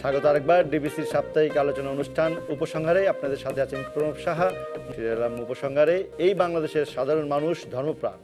স্বাগত আরেকবার ডিবিসির সাপ্তাহিক আলোচনা অনুষ্ঠান উপসংহারে আপনাদের সাথে আছেন প্রণব সাহা। ফিরে এলাম উপসংহারে। এই বাংলাদেশের সাধারণ মানুষ ধর্মপ্রাণ,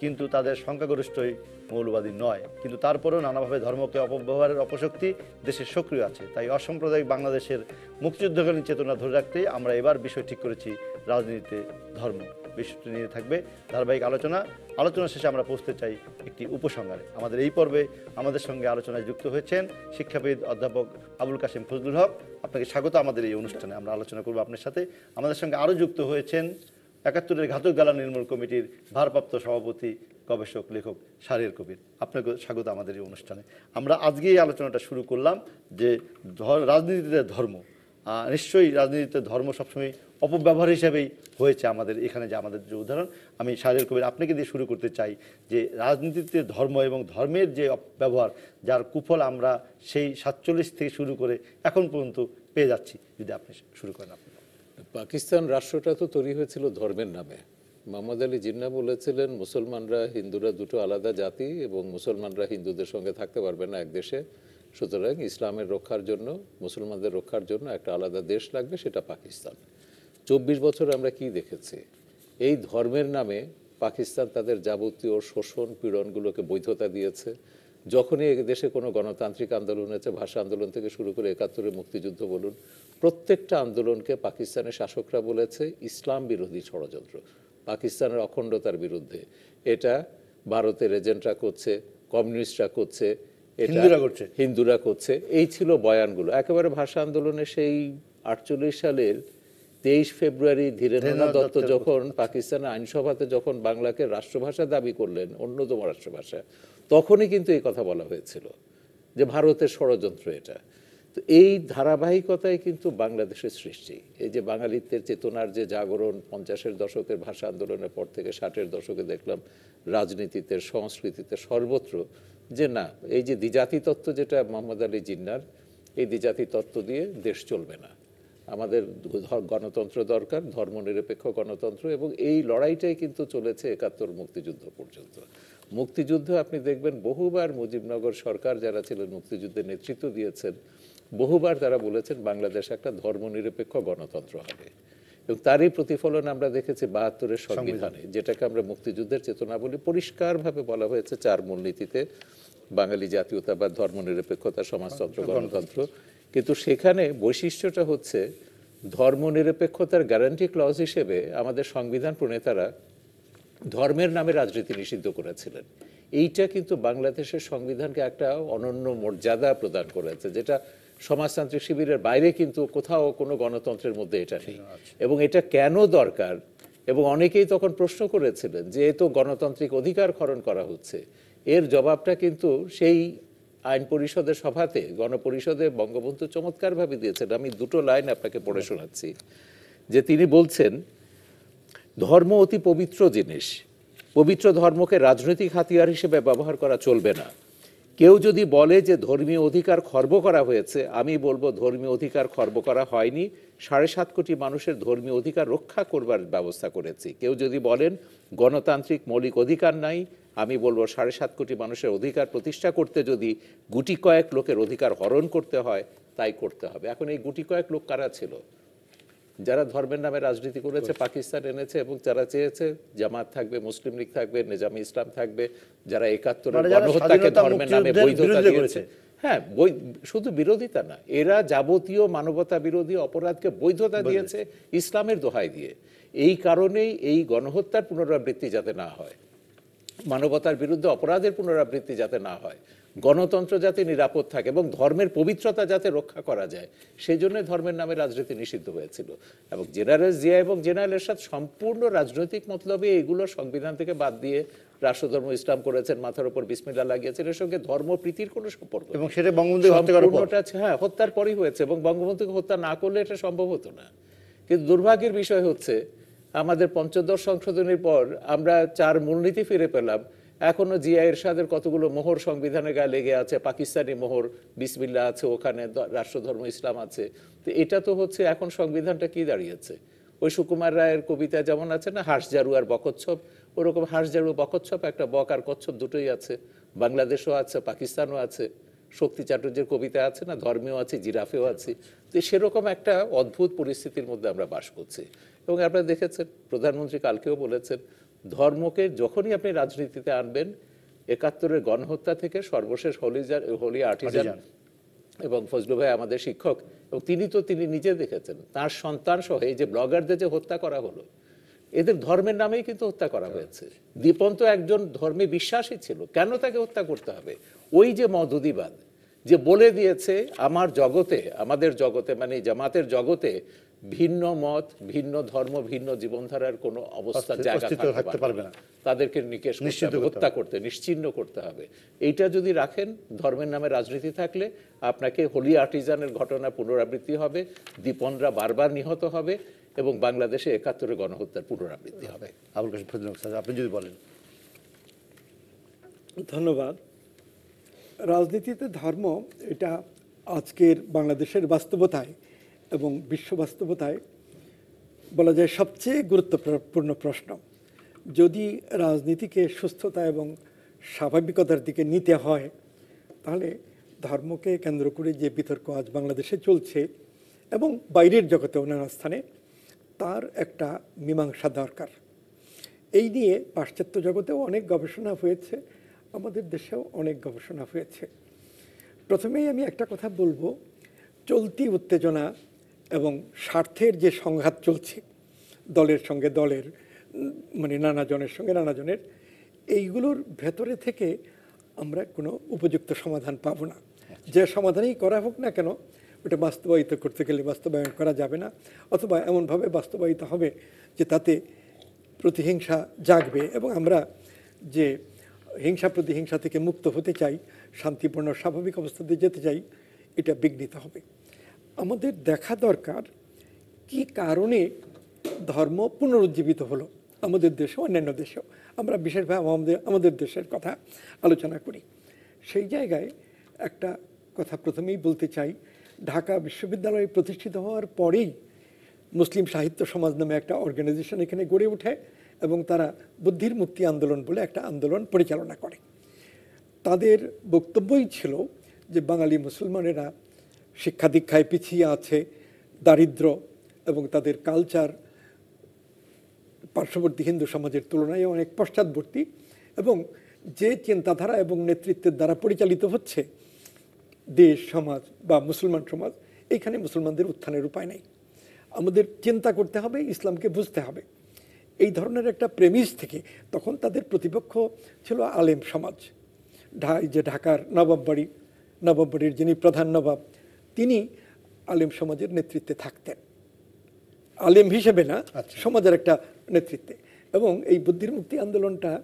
কিন্তু তাদের সংখ্যাগরিষ্ঠই মৌলবাদী নয়। কিন্তু তারপরেও নানাভাবে ধর্মকে অপব্যবহারের অপশক্তি দেশে সক্রিয় আছে। তাই অসাম্প্রদায়িক বাংলাদেশের মুক্তিযুদ্ধকালীন চেতনা ধরে রাখতে আমরা এবার বিষয় ঠিক করেছি রাজনীতিতে ধর্ম। বিষয়টি নিয়ে থাকবে। ধারাবাহিক আলোচনা আলোচনা শেষে আমরা পৌঁছতে চাই একটি উপসংহারে। আমাদের এই পর্বে আমাদের সঙ্গে আলোচনায় যুক্ত হয়েছেন শিক্ষাবিদ অধ্যাপক আবুল কাশেম ফজলুল হক। আপনাকে স্বাগত আমাদের এই অনুষ্ঠানে। আমরা আলোচনা করব আপনার সাথে। আমাদের সঙ্গে আরও যুক্ত হয়েছেন একাত্তরের ঘাতক দালা নির্মূল কমিটির ভারপ্রাপ্ত সভাপতি, গবেষক, লেখক সারের কবির। আপনাকে স্বাগত আমাদের এই অনুষ্ঠানে। আমরা আজকে এই আলোচনাটা শুরু করলাম যে রাজনীতিতে ধর্ম। নিশ্চয়ই রাজনীতিতে ধর্ম সবসময় অপব্যবহার হিসেবেই হয়েছে আমাদের এখানে যে আমাদের যে উদাহরণ। আমি সারের কবির আপনাকে দিয়ে শুরু করতে চাই যে রাজনীতিতে ধর্ম এবং ধর্মের যে ব্যবহার যার কুফল আমরা সেই সাতচল্লিশ থেকে শুরু করে এখন পর্যন্ত পেয়ে যাচ্ছি। যদি আপনি শুরু করেন আপনি। পাকিস্তান রাষ্ট্রটা তো তৈরি হয়েছিল ধর্মের নামে। মোহাম্মদ আলী জিন্না বলেছিলেন, মুসলমানরা হিন্দুরা দুটো আলাদা জাতি এবং মুসলমানরা হিন্দুদের সঙ্গে থাকতে পারবে না এক দেশে। সুতরাং ইসলামের রক্ষার জন্য, মুসলমানদের রক্ষার জন্য একটা আলাদা দেশ লাগবে, সেটা পাকিস্তান। চব্বিশ বছর আমরা কি দেখেছি? এই ধর্মের নামে পাকিস্তান তাদের যাবতীয় শোষণ পীড়নগুলোকে বৈধতা দিয়েছে। যখনই দেশে কোনো গণতান্ত্রিক আন্দোলন হয়েছে, ভাষা আন্দোলন থেকে শুরু করে একাত্তরে মুক্তিযুদ্ধ বলুন, প্রত্যেকটা আন্দোলনকে পাকিস্তানের শাসকরা বলেছে, ইসলাম বিরোধী ষড়যন্ত্র, পাকিস্তানের অখণ্ডতার বিরুদ্ধে। এটা ভারতের এজেন্টরা করছে, কমিউনিস্টরা করছে হিন্দুরা করছে। হিন্দুরা করছে। এই ছিল বয়ানগুলো। একেবারে ভাষা আন্দোলনে সেই আটচল্লিশ সালের তেইশ ফেব্রুয়ারি ধীরেন্দ্রনাথ দত্ত যখন পাকিস্তানের আইনসভাতে যখন বাংলাকে রাষ্ট্রভাষা দাবি করলেন অন্যতম রাষ্ট্রভাষা তখনই কিন্তু এই কথা বলা হয়েছিল যে ভারতের ষড়যন্ত্র এটা। তো এই ধারাবাহিকতায় কিন্তু বাংলাদেশের সৃষ্টি। এই যে বাঙালিত্বের চেতনার যে জাগরণ পঞ্চাশের দশকের ভাষা আন্দোলনের পর থেকে ষাটের দশকে দেখলাম রাজনীতিতে সংস্কৃতিতে সর্বত্র যে না, এই যে দ্বিজাতি তত্ত্ব যেটা মোহাম্মদ আলী জিন্নার, এই দ্বিজাতি তত্ত্ব দিয়ে দেশ চলবে না। আমাদের গণতন্ত্র দরকার, ধর্মনিরপেক্ষ গণতন্ত্র এবং এই লড়াইটাই কিন্তু চলেছে একাত্তর মুক্তিযুদ্ধ পর্যন্ত। মুক্তিযুদ্ধ আপনি দেখবেন বহুবার মুজিবনগর সরকার যারা ছিলেন মুক্তিযুদ্ধের নেতৃত্ব দিয়েছেন, বহুবার তারা বলেছেন বাংলাদেশ একটা ধর্মনিরপেক্ষ গণতন্ত্র হবে। এবং তারই প্রতিফলন আমরা দেখেছি বাহাত্তরের সংবিধানে। যেটাকে আমরা মুক্তিযুদ্ধের চেতনা বলি পরিষ্কারভাবে বলা হয়েছে চার মূলনীতিতে বাঙালি জাতীয়তাবাদ ধর্মনিরপেক্ষতা সমাজতন্ত্র গণতন্ত্র। কিন্তু সেখানে বৈশিষ্ট্যটা হচ্ছে ধর্মনিরপেক্ষতার গ্যারান্টি ক্লজ হিসেবে আমাদের সংবিধান প্রণেতারা ধর্মের নামে রাজনীতি নিষিদ্ধ করেছিলেন। এইটা কিন্তু বাংলাদেশের সংবিধানকে একটা অনন্য মর্যাদা প্রদান করেছে যেটা সমাজতান্ত্রিক শিবিরের বাইরে কিন্তু কোথাও কোনো গণতন্ত্রের মধ্যে এটা নেই। এবং এটা কেন দরকার? এবং অনেকেই তখন প্রশ্ন করেছিলেন যে এ তো গণতান্ত্রিক অধিকার খরণ করা হচ্ছে। এর জবাবটা কিন্তু সেই আইন পরিষদের সভাতে গণপরিষদে বঙ্গবন্ধু চমৎকারভাবে দিয়েছেন। আমি দুটো লাইন আপনাকে পড়ে শোনাচ্ছি। যে তিনি বলছেন ধর্ম অতি পবিত্র জিনিস। পবিত্র ধর্মকে রাজনৈতিক হাতিয়ার হিসেবে ব্যবহার করা চলবে না। কেউ যদি বলে যে ধর্মীয় অধিকার খর্ব করা হয়েছে, আমি বলব ধর্মীয় অধিকার খর্ব করা হয়নি। সাড়ে সাত কোটি মানুষের ধর্মীয় অধিকার রক্ষা করবার ব্যবস্থা করেছি। কেউ যদি বলেন গণতান্ত্রিক মৌলিক অধিকার নাই, আমি বলব সাড়ে সাত কোটি মানুষের অধিকার প্রতিষ্ঠা করতে যদি গুটি কয়েক লোকের অধিকার হরণ করতে হয়, তাই করতে হবে। এখন এই গুটি কয়েক লোক কারা ছিল? যারা ধর্মের নামে রাজনীতি করেছে পাকিস্তান এনেছে এবং যারা চেয়েছে জামাত থাকবে মুসলিম লীগ থাকবে নিজামী ইসলাম থাকবে যারা একাত্তরের মানে গণহত্যাকে ধর্মের নামে বৈধতা দিয়েছে করেছে। হ্যাঁ শুধু বিরোধিতা না এরা যাবতীয় মানবতা বিরোধী অপরাধকে বৈধতা দিয়েছে ইসলামের দোহাই দিয়ে এই কারণেই এই গণহত্যার পুনরাবৃত্তি যাতে না হয় মানবতার বিরুদ্ধে অপরাধের পুনরাবৃত্তি যাতে না হয় গণতন্ত্র যাতে নিরাপদ থাকে এবং ধর্মের পবিত্রতা যাতে রক্ষা করা যায় সেই জন্য ধর্মের নামে রাজনীতি নিষিদ্ধ হয়েছিল। এবং জেনারেল জিয়া এবং জেনারেল এরশাদ সম্পূর্ণ রাজনৈতিক মতলবে এগুলো সংবিধান থেকে বাদ দিয়ে রাষ্ট্রধর্ম ইসলাম করেছেন মাথার উপর বিসমিল্লা লাগিয়েছেন এর সঙ্গে ধর্মপ্রীতির কোনো সম্পর্ক এবং সেটা বঙ্গবন্ধু হত্যা করার পর। সম্পূর্ণটা আছে, হ্যাঁ হত্যার পরই হয়েছে এবং বঙ্গবন্ধুকে হত্যা না করলে এটা সম্ভব হতো না। কিন্তু দুর্ভাগ্যের বিষয় হচ্ছে আমাদের পঞ্চদশ সংশোধনীর পর আমরা চার মূলনীতি ফিরে পেলাম এখনও জিয়া এরশাদের কতগুলো মোহর সংবিধানের গায়ে লেগে আছে? পাকিস্তানি মোহর বিসমিল্লা আছে, ওখানে রাষ্ট্রধর্ম, ইসলাম আছে। তো এটা তো হচ্ছে, এখন সংবিধানটা কি দাঁড়িয়েছে? ওই সুকুমার রায়ের কবিতা যেমন আছে না হাঁসজারু আর বকচ্ছপ, ওরকম হাঁসজারু বকচ্ছপ, একটা বক আর কচ্ছপ দুটোই আছে। বাংলাদেশও আছে, পাকিস্তানও আছে। শক্তি চাটুর্যের কবিতা আছে না ধর্মেও আছে, জিরাফেও আছে। তো সেরকম একটা অদ্ভুত পরিস্থিতির মধ্যে আমরা বাস করছি। এবং আপনারা দেখেছেন, প্রধানমন্ত্রী কালকেও বলেছেন ধর্মকে যখনই আপনি রাজনীতিতে আনবেন একাত্তরের গণহত্যা থেকে সর্বশেষ হোলি হোলি আর্টিজান। এবং ফজলু ভাই আমাদের শিক্ষক এবং তিনি তো তিনি নিজে দেখেছেন। তার সন্তান সহ এই যে ব্লগারদের যে হত্যা করা হলো এদের ধর্মের নামেই কিন্তু হত্যা করা হয়েছে। দীপন তো একজন ধর্মে বিশ্বাসী ছিল কেন তাকে হত্যা করতে হবে? ওই যে মধুদিবাদ যে বলে দিয়েছে আমার জগতে আমাদের জগতে মানে জামাতের জগতে ভিন্ন মত ভিন্ন ধর্ম ভিন্ন জীবনধারার কোনো অবস্থা জায়গা থাকতে পারবে না। তাদেরকে নিকেশ করতে নিশ্চিত হবে, হত্যা করতে নিশ্চিহ্ন করতে হবে। এইটা যদি রাখেন ধর্মের নামে রাজনীতি থাকলে আপনাকে হোলি আর্টিজানের ঘটনা পুনরাবৃত্তি হবে দীপনরা বারবার নিহত হবে এবং বাংলাদেশে একাত্তরে গণহত্যার পুনরাবৃত্তি হবে। আবুল স্যার আপনি যদি বলেন। ধন্যবাদ। রাজনীতিতে ধর্ম এটা আজকের বাংলাদেশের বাস্তবতায় এবং বিশ্ব বাস্তবতায় বলা যায় সবচেয়ে গুরুত্বপূর্ণ প্রশ্ন। যদি রাজনীতিকে সুস্থতা এবং স্বাভাবিকতার দিকে নিতে হয়, তাহলে ধর্মকে কেন্দ্র করে যে বিতর্ক আজ বাংলাদেশে চলছে এবং বাইরের জগতেও নানা স্থানে, তার একটা মীমাংসা দরকার। এই নিয়ে পাশ্চাত্য জগতেও অনেক গবেষণা হয়েছে, আমাদের দেশেও অনেক গবেষণা হয়েছে। প্রথমেই আমি একটা কথা বলব, চলতি উত্তেজনা এবং স্বার্থের যে সংঘাত চলছে দলের সঙ্গে দলের মানে নানা জনের সঙ্গে নানা জনের এইগুলোর ভেতরে থেকে আমরা কোনো উপযুক্ত সমাধান পাবো না। যে সমাধানই করা হোক না কেন ওটা বাস্তবায়িত করতে গেলে বাস্তবায়ন করা যাবে না অথবা এমনভাবে বাস্তবায়িত হবে যে তাতে প্রতিহিংসা জাগবে এবং আমরা যে হিংসা প্রতিহিংসা থেকে মুক্ত হতে চাই শান্তিপূর্ণ স্বাভাবিক অবস্থাতে যেতে চাই এটা বিঘ্নিত হবে। আমাদের দেখা দরকার কি কারণে ধর্ম পুনরুজ্জীবিত হলো আমাদের দেশে, অন্যান্য দেশেও। আমরা বিশেষভাবে আমাদের আমাদের দেশের কথা আলোচনা করি। সেই জায়গায় একটা কথা প্রথমেই বলতে চাই। ঢাকা বিশ্ববিদ্যালয়ে প্রতিষ্ঠিত হওয়ার পরেই মুসলিম সাহিত্য সমাজ নামে একটা অর্গানাইজেশন এখানে গড়ে ওঠে এবং তারা বুদ্ধির মুক্তি আন্দোলন বলে একটা আন্দোলন পরিচালনা করে। তাদের বক্তব্যই ছিল যে বাঙালি মুসলমানেরা শিক্ষা দীক্ষায় পিছিয়ে আছে দারিদ্র এবং তাদের কালচার পার্শ্ববর্তী হিন্দু সমাজের তুলনায় অনেক পশ্চাৎবর্তী এবং যে চিন্তাধারা এবং নেতৃত্বের দ্বারা পরিচালিত হচ্ছে দেশ, সমাজ বা মুসলমান সমাজ, এখানে মুসলমানদের উত্থানের উপায় নেই। আমাদের চিন্তা করতে হবে, ইসলামকে বুঝতে হবে। এই ধরনের একটা প্রেমিস থেকে তখন তাদের প্রতিপক্ষ ছিল আলেম সমাজ। ঢা যে ঢাকার নবাব বাড়ি, নবাব বাড়ির যিনি প্রধান নবাব তিনি আলেম সমাজের নেতৃত্বে থাকতেন। আলেম হিসেবে না সমাজের একটা নেতৃত্বে। এবং এই বুদ্ধির মুক্তি আন্দোলনটা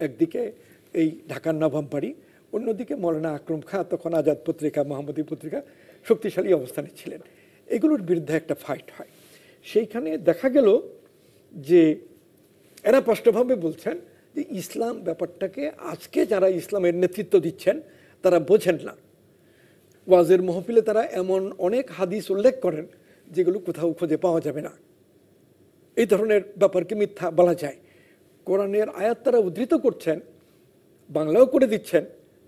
একদিকে এই ঢাকার নবাব বাড়ি অন্যদিকে মৌলানা আকরম খাঁ তখন আজাদ পত্রিকা মোহাম্মদী পত্রিকা শক্তিশালী অবস্থানে ছিলেন। এগুলোর বিরুদ্ধে একটা ফাইট হয়। সেইখানে দেখা গেল যে এরা স্পষ্টভাবে বলছেন যে ইসলাম ব্যাপারটাকে আজকে যারা ইসলামের নেতৃত্ব দিচ্ছেন তারা বোঝেন না। ওয়াজের মহফিলে তারা এমন অনেক হাদিস উল্লেখ করেন যেগুলো কোথাও খুঁজে পাওয়া যাবে না। এই ধরনের ব্যাপারকে মিথ্যা বলা যায়। কোরআনের আয়াত তারা উদ্ধৃত করছেন বাংলাও করে দিচ্ছেন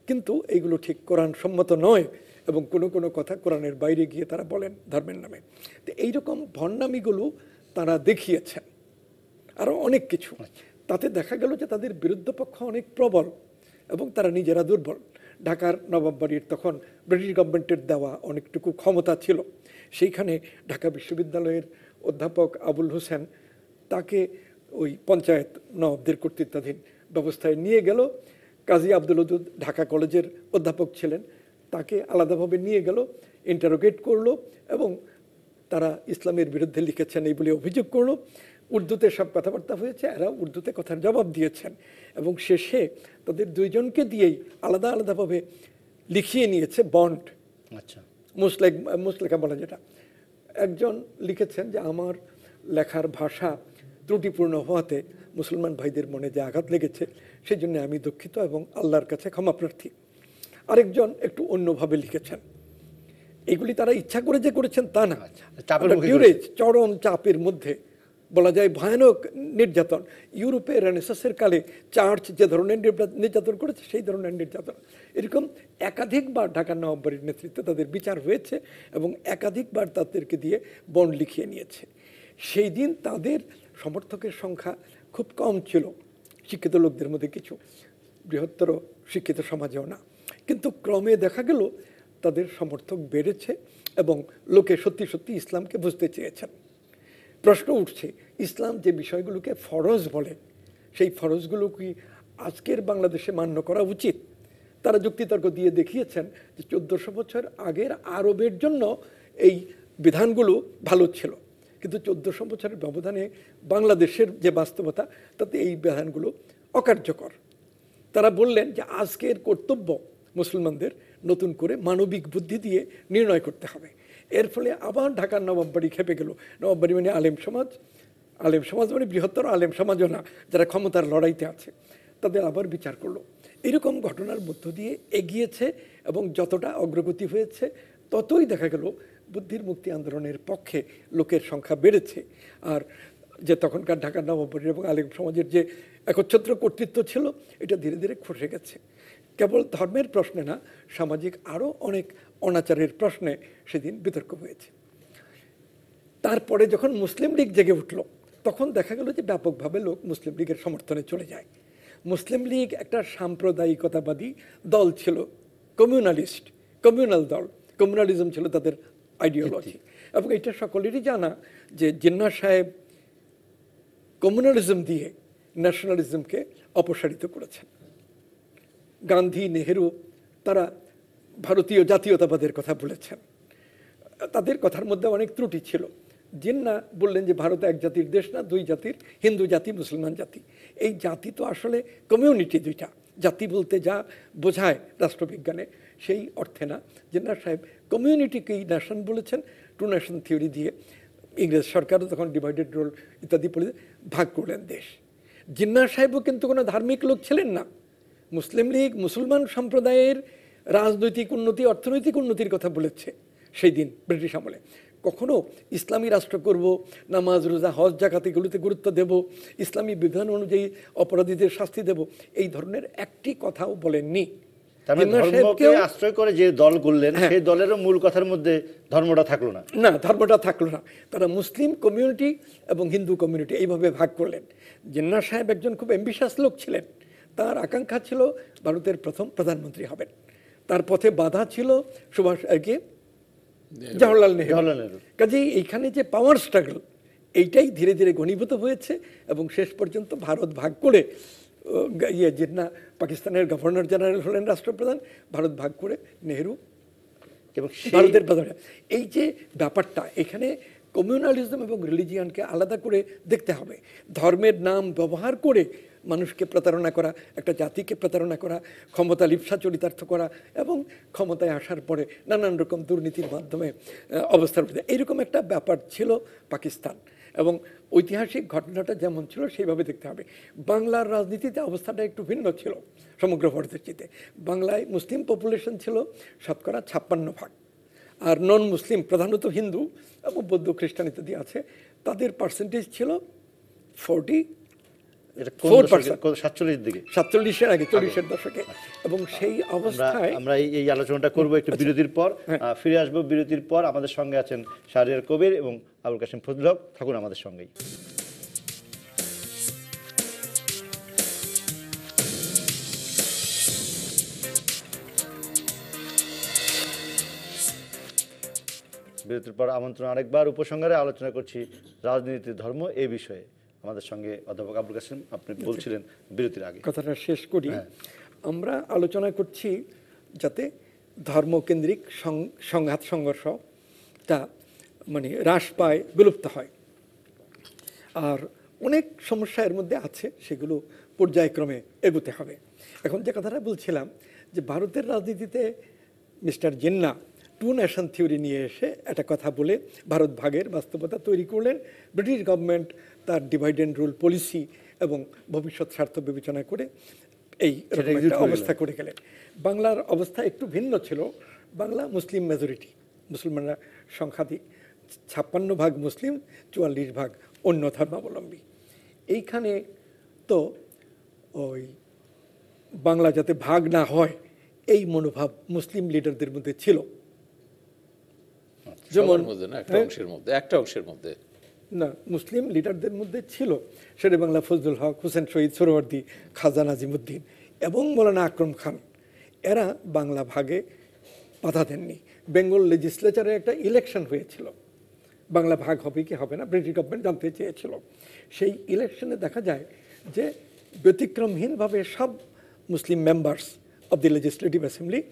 কিন্তু এইগুলো ঠিক কোরআন সম্মত নয় এবং কোনো কোনো কথা কোরআনের বাইরে গিয়ে তারা বলেন ধর্মের নামে। তো এইরকম ভণ্ডামিগুলো তারা দেখিয়েছেন। আরও অনেক কিছু। তাতে দেখা গেল যে তাদের বিরুদ্ধ পক্ষ অনেক প্রবল এবং তারা নিজেরা দুর্বল। ঢাকার নবাব বাড়ির তখন ব্রিটিশ গভর্নমেন্টের দেওয়া অনেকটুকু ক্ষমতা ছিল। সেইখানে ঢাকা বিশ্ববিদ্যালয়ের অধ্যাপক আবুল হোসেন তাকে ওই পঞ্চায়েত নবাবদের কর্তৃত্বাধীন ব্যবস্থায় নিয়ে গেল। কাজী আব্দুল ওদুদ ঢাকা কলেজের অধ্যাপক ছিলেন, তাকে আলাদাভাবে নিয়ে গেল ইন্টারোগেট করল এবং তারা ইসলামের বিরুদ্ধে লিখেছেন এই বলে অভিযোগ করল। উর্দুতে সব কথাবার্তা হয়েছে এরা উর্দুতে কথার জবাব দিয়েছেন এবং শেষে তাদের দুইজনকে দিয়েই আলাদা আলাদাভাবে লিখিয়ে নিয়েছে বন্ড। আচ্ছা। মুসলেক মুসলেখা বলা যেটা। একজন লিখেছেন যে আমার লেখার ভাষা ত্রুটিপূর্ণ হওয়াতে মুসলমান ভাইদের মনে যে আঘাত লেগেছে সেই জন্য আমি দুঃখিত এবং আল্লাহর কাছে ক্ষমা প্রার্থী। আরেকজন একটু অন্যভাবে লিখেছেন এগুলি তারা ইচ্ছা করে যে করেছেন তা না। চাপের চরম চাপের মধ্যে বলা যায় ভয়ানক নির্যাতন। ইউরোপে রেনেসাসের কালে চার্চ যে ধরনের নির্যাতন করেছে, সেই ধরনের নির্যাতন। এরকম একাধিকবার ঢাকার নবাববাড়ির নেতৃত্বে তাদের বিচার হয়েছে এবং একাধিকবার তাদেরকে দিয়ে বন্ড লিখিয়ে নিয়েছে। সেই দিন তাদের সমর্থকের সংখ্যা খুব কম ছিল। শিক্ষিত লোকদের মধ্যে কিছু বৃহত্তর শিক্ষিত সমাজেও না। কিন্তু ক্রমে দেখা গেল, তাদের সমর্থক বেড়েছে এবং লোকে সত্যি সত্যি ইসলামকে বুঝতে চেয়েছেন। প্রশ্ন উঠছে, ইসলাম যে বিষয়গুলোকে ফরজ বলে, সেই ফরজগুলো কি আজকের বাংলাদেশে মান্য করা উচিত? তারা যুক্তিতর্ক দিয়ে দেখিয়েছেন যে চোদ্দোশো বছর আগের আরবের জন্য এই বিধানগুলো ভালো ছিল। কিন্তু চোদ্দোশো বছরের ব্যবধানে বাংলাদেশের যে বাস্তবতা, তাতে এই বিধানগুলো অকার্যকর। তারা বললেন যে আজকের কর্তব্য মুসলমানদের নতুন করে মানবিক বুদ্ধি দিয়ে নির্ণয় করতে হবে। এর ফলে আবার ঢাকার নবাববাড়ি খেপে গেল। নবাববাড়ি মানে আলেম সমাজ আলেম সমাজ মানে বৃহত্তর আলেম সমাজও না, যারা ক্ষমতার লড়াইতে আছে, তাদের আবার বিচার করল। এরকম ঘটনার মধ্য দিয়ে এগিয়েছে এবং যতটা অগ্রগতি হয়েছে, ততই দেখা গেল বুদ্ধির মুক্তি আন্দোলনের পক্ষে লোকের সংখ্যা বেড়েছে। আর যে তখনকার ঢাকার নবাববাড়ি এবং আলেম সমাজের যে একচ্ছত্র কর্তৃত্ব ছিল, এটা ধীরে ধীরে খসে গেছে। কেবল ধর্মের প্রশ্নে না, সামাজিক আরও অনেক অনাচারের প্রশ্নে সেদিন বিতর্ক হয়েছে। তারপরে যখন মুসলিম লীগ জেগে উঠল তখন দেখা গেল যে ব্যাপকভাবে লোক মুসলিম লীগের সমর্থনে চলে যায়। মুসলিম লীগ একটা সাম্প্রদায়িকতাবাদী দল ছিল কমিউনালিস্ট কমিউনাল দল। কমিউনালিজম ছিল তাদের আইডিওলজি এবং এটা সকলেরই জানা যে জিন্না সাহেব কমিউনালিজম দিয়ে ন্যাশনালিজমকে অপসারিত করেছেন। গান্ধী নেহেরু তারা ভারতীয় জাতীয়তাবাদের কথা বলেছেন। তাদের কথার মধ্যে অনেক ত্রুটি ছিল। জিন্না বললেন যে, ভারত এক জাতির দেশ না, দুই জাতির, হিন্দু জাতি, মুসলমান জাতি। এই জাতি তো আসলে কমিউনিটি দুইটা। জাতি বলতে যা বোঝায় রাষ্ট্রবিজ্ঞানে, সেই অর্থে না। জিন্না সাহেব কমিউনিটিকেই ন্যাশন বলেছেন টু ন্যাশন থিওরি দিয়ে। ইংরেজ সরকারও তখন ডিভাইডেড রোল ইত্যাদি বলে ভাগ করলেন দেশ। জিন্না সাহেবও কিন্তু কোনো ধার্মিক লোক ছিলেন না। মুসলিম লীগ, মুসলমান সম্প্রদায়ের রাজনৈতিক উন্নতি অর্থনৈতিক উন্নতির কথা বলেছে সেই দিন ব্রিটিশ আমলে। কখনো ইসলামী রাষ্ট্র করব নামাজ রোজা হজ জাকাত এগুলোতে গুরুত্ব দেব ইসলামী বিধান অনুযায়ী অপরাধীদের শাস্তি দেব এই ধরনের একটি কথাও বলেননি। মানে আশ্রয় করে যে দল করলেন হ্যাঁ। সেই দলেরও মূল কথার মধ্যে ধর্মটা থাকল না। না ধর্মটা থাকল না। তারা মুসলিম কমিউনিটি এবং হিন্দু কমিউনিটি এইভাবে ভাগ করলেন। জিন্না সাহেব একজন খুব এম্বিশাস লোক ছিলেন। তার আকাঙ্ক্ষা ছিল ভারতের প্রথম প্রধানমন্ত্রী হবেন। তার পথে বাধা ছিল সুভাষ আর কি? জওহরলাল নেহরু। কাজেই এইখানে যে পাওয়ার স্ট্রাগল এইটাই ধীরে ধীরে ঘনীভূত হয়েছে এবং শেষ পর্যন্ত ভারত ভাগ করে ইয়ে জিন্না পাকিস্তানের গভর্নর জেনারেল হলেন রাষ্ট্রপ্রধান ভারত ভাগ করে নেহরু এবং ভারতের প্রধান এই যে ব্যাপারটা এখানে কমিউনালিজম এবং রিলিজিয়ানকে আলাদা করে দেখতে হবে। ধর্মের নাম ব্যবহার করে মানুষকে প্রতারণা করা, একটা জাতিকে প্রতারণা করা, ক্ষমতা লিপসা চরিতার্থ করা এবং ক্ষমতায় আসার পরে নানান রকম দুর্নীতির মাধ্যমে অবস্থান এইরকম একটা ব্যাপার ছিল পাকিস্তান এবং ঐতিহাসিক ঘটনাটা যেমন ছিল, সেইভাবে দেখতে হবে। বাংলার রাজনীতিতে অবস্থাটা একটু ভিন্ন ছিল সমগ্র ভারতের চেয়ে বাংলায় মুসলিম পপুলেশন ছিল শতকরা ছাপ্পান্ন ভাগ। আর নন মুসলিম প্রধানত হিন্দু এবং বৌদ্ধ খ্রিস্টান ইত্যাদি আছে তাদের পার্সেন্টেজ ছিল ফোরটি সাতচল্লিশের দিকে? সাতচল্লিশের আগে চল্লিশের দশকে। এবং সেই আমরা অবস্থায় আমরা এই- আলোচনাটা করব একটু বিরতির পর। হ্যাঁ। ফিরে আসব বিরতির পর। আমাদের সঙ্গে আছেন শাহরিয়ার কবির এবং আবুল কাসিম ফজল থাকুন আমাদের সঙ্গেই। বিরতির পর আমন্ত্রণ আরেকবার উপসংহারে আলোচনা করছি রাজনীতি ধর্ম এ বিষয়ে। আমাদের সঙ্গে অধ্যাপক আবুল কাসিম আপনি বলছিলেন বিরতির আগে। কথাটা শেষ করি। হ্যাঁ। আমরা আলোচনা করছি যাতে ধর্মকেন্দ্রিক সংঘাত সংঘর্ষটা মানে হ্রাস পায় বিলুপ্ত হয়। আর অনেক সমস্যা এর মধ্যে আছে সেগুলো পর্যায়ক্রমে এগোতে হবে। এখন যে কথাটা বলছিলাম যে ভারতের রাজনীতিতে mister Jinnah two nation theory নিয়ে এসে একটা কথা বলে ভারত ভাগের বাস্তবতা তৈরি করলেন। ব্রিটিশ গভর্নমেন্ট তার ডিভাইড অ্যান্ড রুল পলিসি এবং ভবিষ্যৎ স্বার্থ বিবেচনা করে এই অবস্থা করে গেলেন। বাংলার অবস্থা একটু ভিন্ন ছিল। বাংলা মুসলিম মেজরিটি মুসলমানরা সংখ্যাধিক ছাপ্পান্ন ভাগ মুসলিম চুয়াল্লিশ ভাগ অন্য ধর্মাবলম্বী। এইখানে তো ওই বাংলা যাতে ভাগ না হয় এই মনোভাব মুসলিম লিডারদের মধ্যে ছিল। যেমন মধ্যে না একটা হ্যাঁ? অংশের মধ্যে একটা অংশের মধ্যে। না মুসলিম লিডারদের মধ্যে ছিল শেরে বাংলা ফজলুল হক হোসেন শহীদ সোহরাওয়ার্দী খাজা নাজিমুদ্দিন এবং মৌলানা আকরম খান। এরা বাংলা ভাগে বাধা দেননি। বেঙ্গল লেজিসলেচারে একটা ইলেকশন হয়েছিল। বাংলা ভাগ হবে কি হবে না ব্রিটিশ গভর্নমেন্ট জানতে চেয়েছিল। সেই ইলেকশনে দেখা যায় যে ব্যতিক্রমহীনভাবে সব Muslim members of the legislative assembly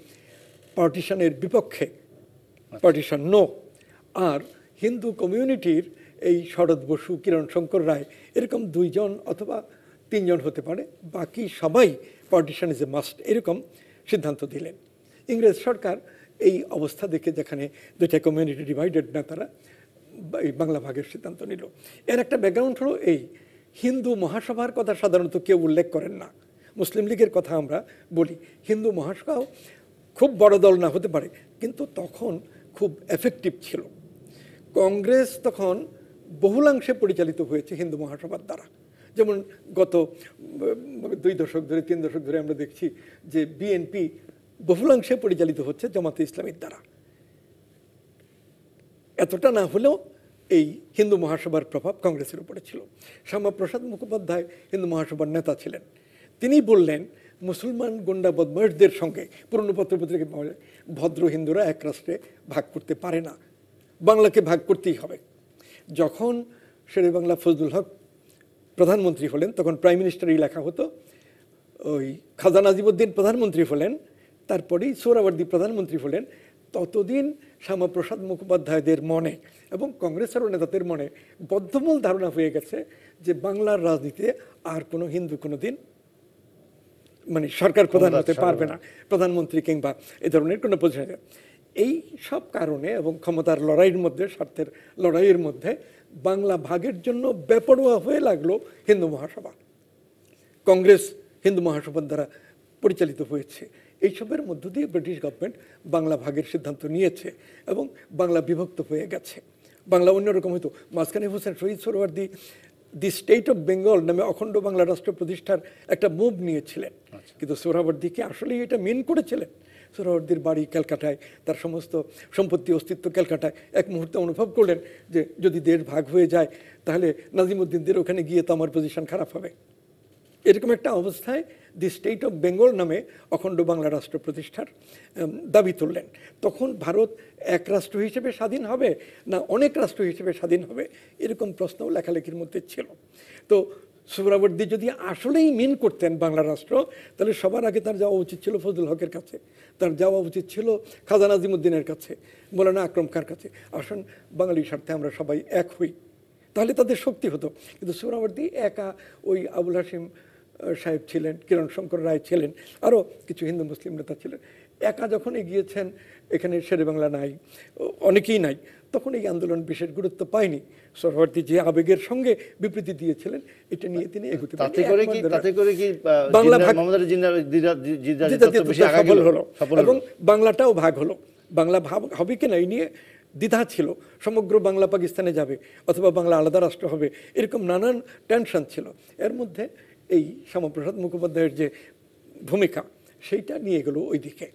পার্টিশনের বিপক্ষে পার্টিশন নো আর হিন্দু কমিউনিটির এই শরৎ বসু, কিরণ শঙ্কর রায় এরকম দুইজন অথবা তিনজন হতে পারে, বাকি সবাই পার্টিশন ইজ এ মাস্ট এরকম সিদ্ধান্ত দিলেন। ইংরেজ সরকার এই অবস্থা দেখে যেখানে দুইটা কমিউনিটি ডিভাইডেড না তারা, এই বাংলা ভাগের সিদ্ধান্ত নিল। এর একটা ব্যাকগ্রাউন্ড হলো এই, হিন্দু মহাসভার কথা সাধারণত কেউ উল্লেখ করেন না। মুসলিম লীগের কথা আমরা বলি, হিন্দু মহাসভাও খুব বড় দল না হতে পারে, কিন্তু তখন খুব এফেক্টিভ ছিল। কংগ্রেস তখন বহুলাংশে পরিচালিত হয়েছে হিন্দু মহাসভার দ্বারা। যেমন গত দুই দশক ধরে, তিন দশক ধরে আমরা দেখছি যে বিএনপি বহুলাংশে পরিচালিত হচ্ছে জামাতে ইসলামীর দ্বারা। এতটা না হলেও এই হিন্দু মহাসভার প্রভাব কংগ্রেসের উপরে ছিল। শ্যামাপ্রসাদ মুখোপাধ্যায় হিন্দু মহাসভার নেতা ছিলেন। তিনি বললেন, মুসলমান গুন্ডা বদমাশদের সঙ্গে পুরনো পত্রপত্রিকা ভদ্র হিন্দুরা এক রাষ্ট্রে ভাগ করতে পারে না। বাংলাকে ভাগ করতেই হবে। যখন শেরে বাংলা ফজলুল হক প্রধানমন্ত্রী হলেন তখন প্রাইম মিনিস্টারই লেখা হতো ওই খাজা নাজিবুদ্দিন প্রধানমন্ত্রী হলেন তারপরেই সোহরাওয়ার্দী প্রধানমন্ত্রী হলেন ততদিন শ্যামাপ্রসাদ মুখোপাধ্যায়দের মনে এবং কংগ্রেসের নেতাদের মনে বদ্ধমূল ধারণা হয়ে গেছে যে বাংলার রাজনীতিতে আর কোনো হিন্দু কোনো দিন মানে সরকার প্রধান হতে পারবে না। প্রধানমন্ত্রী কিংবা এ ধরনের কোনো পজিশনে এই সব কারণে এবং ক্ষমতার লড়াইয়ের মধ্যে স্বার্থের লড়াইয়ের মধ্যে বাংলা ভাগের জন্য বেপরোয়া হয়ে লাগল হিন্দু মহাসভা। কংগ্রেস হিন্দু মহাসভার দ্বারা পরিচালিত হয়েছে। এইসবের মধ্য দিয়ে ব্রিটিশ গভর্নমেন্ট বাংলা ভাগের সিদ্ধান্ত নিয়েছে এবং বাংলা বিভক্ত হয়ে গেছে। বাংলা অন্যরকম হতো মাঝখানে Hossain Shaheed Suhrawardy the state of Bengal নামে অখণ্ড বাংলা রাষ্ট্র প্রতিষ্ঠার একটা মুভ নিয়েছিলেন। কিন্তু সোহরাবর্দীকে আসলেই এটা মেন করেছিলেন। সোহরাবর্দীর বাড়ি ক্যালকাটায়, তার সমস্ত সম্পত্তি, অস্তিত্ব ক্যালকাটায়। এক মুহূর্তে অনুভব করলেন যে, যদি দেশ ভাগ হয়ে যায়, তাহলে নাজিমুদ্দিনদের ওখানে গিয়ে তো আমার পজিশন খারাপ হবে। এরকম একটা অবস্থায় দি স্টেট অফ বেঙ্গল নামে অখণ্ড বাংলা রাষ্ট্র প্রতিষ্ঠার দাবি তুললেন। তখন ভারত এক রাষ্ট্র হিসেবে স্বাধীন হবে না অনেক রাষ্ট্র হিসেবে স্বাধীন হবে? এরকম প্রশ্নও লেখালেখির মধ্যে ছিল। তো সুহরাবর্দী যদি আসলেই মিন করতেন বাংলা রাষ্ট্র, তাহলে সবার আগে তার যাওয়া উচিত ছিল ফজল হকের কাছে। তার যাওয়া উচিত ছিল খাজা নাজিমুদ্দিনের কাছে, মৌলানা আকরম খার কাছে। আসুন বাঙালির স্বার্থে আমরা সবাই এক হই। তাহলে তাদের শক্তি হতো। কিন্তু সোহরাবর্দী একা ওই আবুল হাসিম সাহেব ছিলেন, কিরণ শঙ্কর রায় ছিলেন, আরও কিছু হিন্দু মুসলিম নেতা ছিলেন। একা যখন এগিয়েছেন, এখানে শেরে বাংলা নাই, অনেকেই নাই। তখন এই আন্দোলন বিশেষ গুরুত্ব পায়নি। সোহরাবর্দী যে আবেগের সঙ্গে বিবৃতি দিয়েছিলেন এটা নিয়ে তিনি এগোতে তাতে করে কি তাতে করে কি বাংলা ভাগ- সফল হলো এবং বাংলাটাও ভাগ হলো। বাংলা ভাব হবে কিনা এই নিয়ে দ্বিধা ছিল। সমগ্র বাংলা পাকিস্তানে যাবে অথবা বাংলা আলাদা রাষ্ট্র হবে এরকম নানান টেনশন ছিল। এর মধ্যে এই শ্যামাপ্রসাদ মুখোপাধ্যায়ের যে ভূমিকা সেইটা নিয়ে গেল ওই দিকে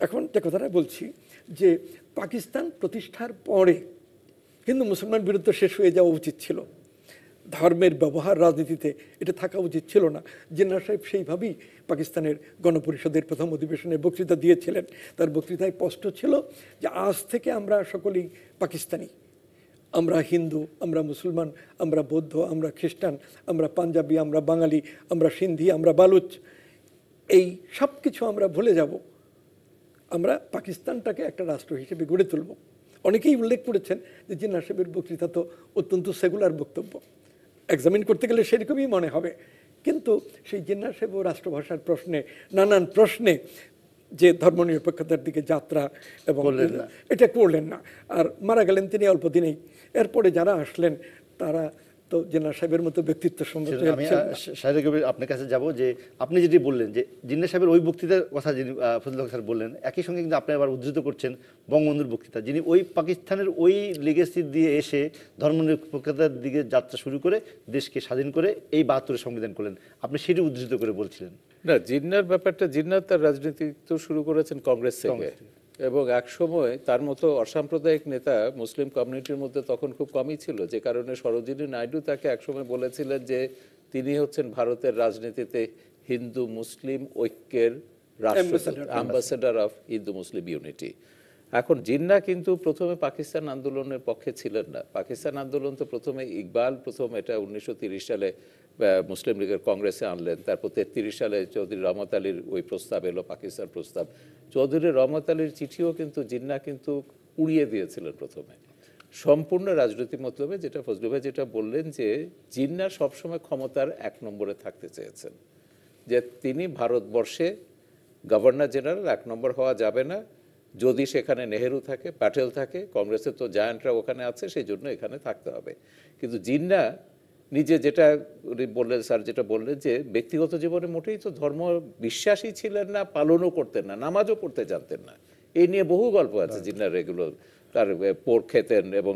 এখন যে কথাটা বলছি যে পাকিস্তান প্রতিষ্ঠার পরে কিন্তু মুসলমান বিরুদ্ধ শেষ হয়ে যাওয়া উচিত ছিল। ধর্মের ব্যবহার রাজনীতিতে এটা থাকা উচিত ছিল না। জিন্না সাহেব সেইভাবেই পাকিস্তানের গণপরিষদের প্রথম অধিবেশনে বক্তৃতা দিয়েছিলেন। তার বক্তৃতায় স্পষ্ট ছিল যে আজ থেকে আমরা সকলেই পাকিস্তানি। আমরা হিন্দু, আমরা মুসলমান, আমরা বৌদ্ধ, আমরা খ্রিস্টান, আমরা পাঞ্জাবি, আমরা বাঙালি, আমরা সিন্ধি, আমরা বালুচ, এই সব কিছু আমরা ভুলে যাব। আমরা পাকিস্তানটাকে একটা রাষ্ট্র হিসেবে গড়ে তুলব। অনেকেই উল্লেখ করেছেন যে জিন্না সাহেবের বক্তৃতা তো অত্যন্ত সেগুলার বক্তব্য। এক্সামিন করতে গেলে সেরকমই মনে হবে। কিন্তু সেই জিন্না সাহেব ও রাষ্ট্রভাষার প্রশ্নে নানান প্রশ্নে যে ধর্মনিরপেক্ষতার দিকে যাত্রা এবং এটা করলেন না। আর মারা গেলেন তিনি অল্প দিনেই। এরপরে যারা আসলেন তারা তো জেনার সাহেবের মতো ব্যক্তিত্ব সম্পন্ন আমি কবির আপনার কাছে যাব যে আপনি যেটি বললেন যে জিন্না সাহেবের ওই বক্তৃতার কথা যিনি আহ, ফজলুল স্যার বললেন একই সঙ্গে কিন্তু আপনি আবার উদ্ধৃত করছেন বঙ্গবন্ধুর বক্তৃতা। যিনি ওই পাকিস্তানের ওই লেগেসি দিয়ে এসে ধর্মনিরপেক্ষতার দিকে যাত্রা শুরু করে দেশকে স্বাধীন করে এই বাহাত্তরে সংবিধান করলেন আপনি সেটি উদ্ধৃত করে বলছিলেন। না জিন্নার ব্যাপারটা জিন্নার তার রাজনীতি তো শুরু করেছেন কংগ্রেস থেকে। এবং এক সময় তার মতো অসাম্প্রদায়িক নেতা মুসলিম কমিউনিটির মধ্যে তখন খুব কমই ছিল। যে কারণে সরোজিনী নাইডু তাকে একসময় বলেছিলেন যে তিনি হচ্ছেন ভারতের রাজনীতিতে হিন্দু মুসলিম ঐক্যের ambassador of Hindu Muslim unity এখন জিন্না কিন্তু প্রথমে পাকিস্তান আন্দোলনের পক্ষে ছিলেন না। পাকিস্তান আন্দোলন তো প্রথমে ইকবাল প্রথম এটা উনিশশো সালে মুসলিম লীগের কংগ্রেসে আনলেন। তারপর তেত্রিশ সালে চৌধুরী রহমত আলীর ওই প্রস্তাব এলো, পাকিস্তান প্রস্তাব। চৌধুরী রহমত আলীর চিঠিও কিন্তু জিন্না কিন্তু উড়িয়ে দিয়েছিলেন প্রথমে। সম্পূর্ণ রাজনৈতিক মতলবে যেটা ফজলু ভাই যেটা বললেন যে, জিন্না সবসময় ক্ষমতার এক নম্বরে থাকতে চেয়েছেন। যে তিনি ভারতবর্ষে গভর্নর জেনারেল এক নম্বর হওয়া যাবে না। যদি সেখানে নেহেরু থাকে, প্যাটেল থাকে, কংগ্রেসের তো জায়ান্টরা ওখানে আছে, সেই জন্য এখানে থাকতে হবে। কিন্তু জিন্না নিজে যেটা বললেন স্যার যেটা বললেন যে ব্যক্তিগত জীবনে মোটেই তো ধর্ম বিশ্বাসী ছিলেন না পালনও করতেন না নামাজও পড়তে জানতেন না। এই নিয়ে বহু গল্প আছে জিন্নার রেগুলার তার পোর্ক খেতেন এবং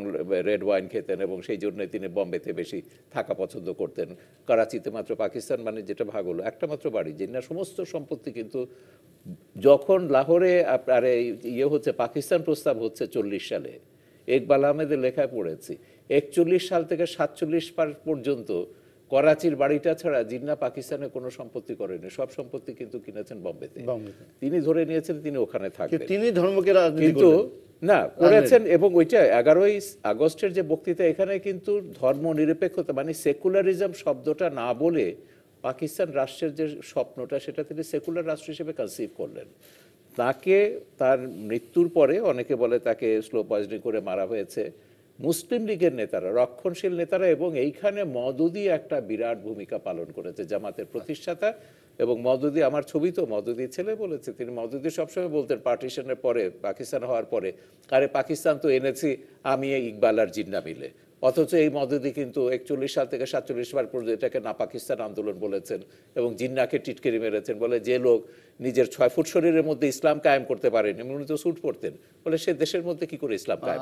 রেড ওয়াইন খেতেন এবং সেই জন্য তিনি বম্বেতে বেশি থাকা পছন্দ করতেন। করাচিতে মাত্র পাকিস্তান মানে যেটা ভাগ হলো একটা মাত্র বাড়ি জিন্নার সমস্ত সম্পত্তি কিন্তু যখন লাহোরে আপনার এই ইয়ে হচ্ছে পাকিস্তান প্রস্তাব হচ্ছে চল্লিশ সালে ইকবাল আহমেদের লেখায় পড়েছি একচল্লিশ সাল থেকে সাতচল্লিশ পার পর্যন্ত করাচির বাড়িটা ছাড়া জিন্না পাকিস্তানে কোনো সম্পত্তি করেনি। সব সম্পত্তি কিন্তু কিনেছেন বম্বেতে। তিনি ধরে নিয়েছেন তিনি ওখানে থাকবেন। তিনি ধর্মকে রাজনীতি কিন্তু না করেছেন এবং ওইটা এগারোই আগস্টের যে বক্তৃতা এখানে কিন্তু ধর্ম নিরপেক্ষতা মানে সেকুলারিজম শব্দটা না বলে পাকিস্তান রাষ্ট্রের যে স্বপ্নটা সেটা তিনি সেকুলার রাষ্ট্র হিসেবে কনসিভ করলেন। তাকে তার মৃত্যুর পরে অনেকে বলে তাকে স্লো পয়জনিং করে মারা হয়েছে। মুসলিম লীগের নেতারা, রক্ষণশীল নেতারা এবং এইখানে মদুদি একটা বিরাট ভূমিকা পালন করেছে, জামাতের প্রতিষ্ঠাতা। এবং মদুদি আমার ছবি তো মদুদি ছেলে বলেছে, তিনি মদুদি সবসময় বলতেন, পার্টিশনের পরে, পাকিস্তান হওয়ার পরে, আরে পাকিস্তান তো এনেছি, আমি ইকবাল আর জিন্না মিলে অথচ এই মদুদি কিন্তু একচল্লিশ সাল থেকে সাতচল্লিশ বার পর্যন্ত এটাকে না পাকিস্তান আন্দোলন বলেছেন এবং জিন্নাকে টিটকেরি মেরেছেন বলে যে লোক নিজের ছয় ফুট শরীরের মধ্যে ইসলাম কায়েম করতে পারেনি উনি তো স্যুট পড়তেন বলে সে দেশের মধ্যে কি করে ইসলাম কায়েম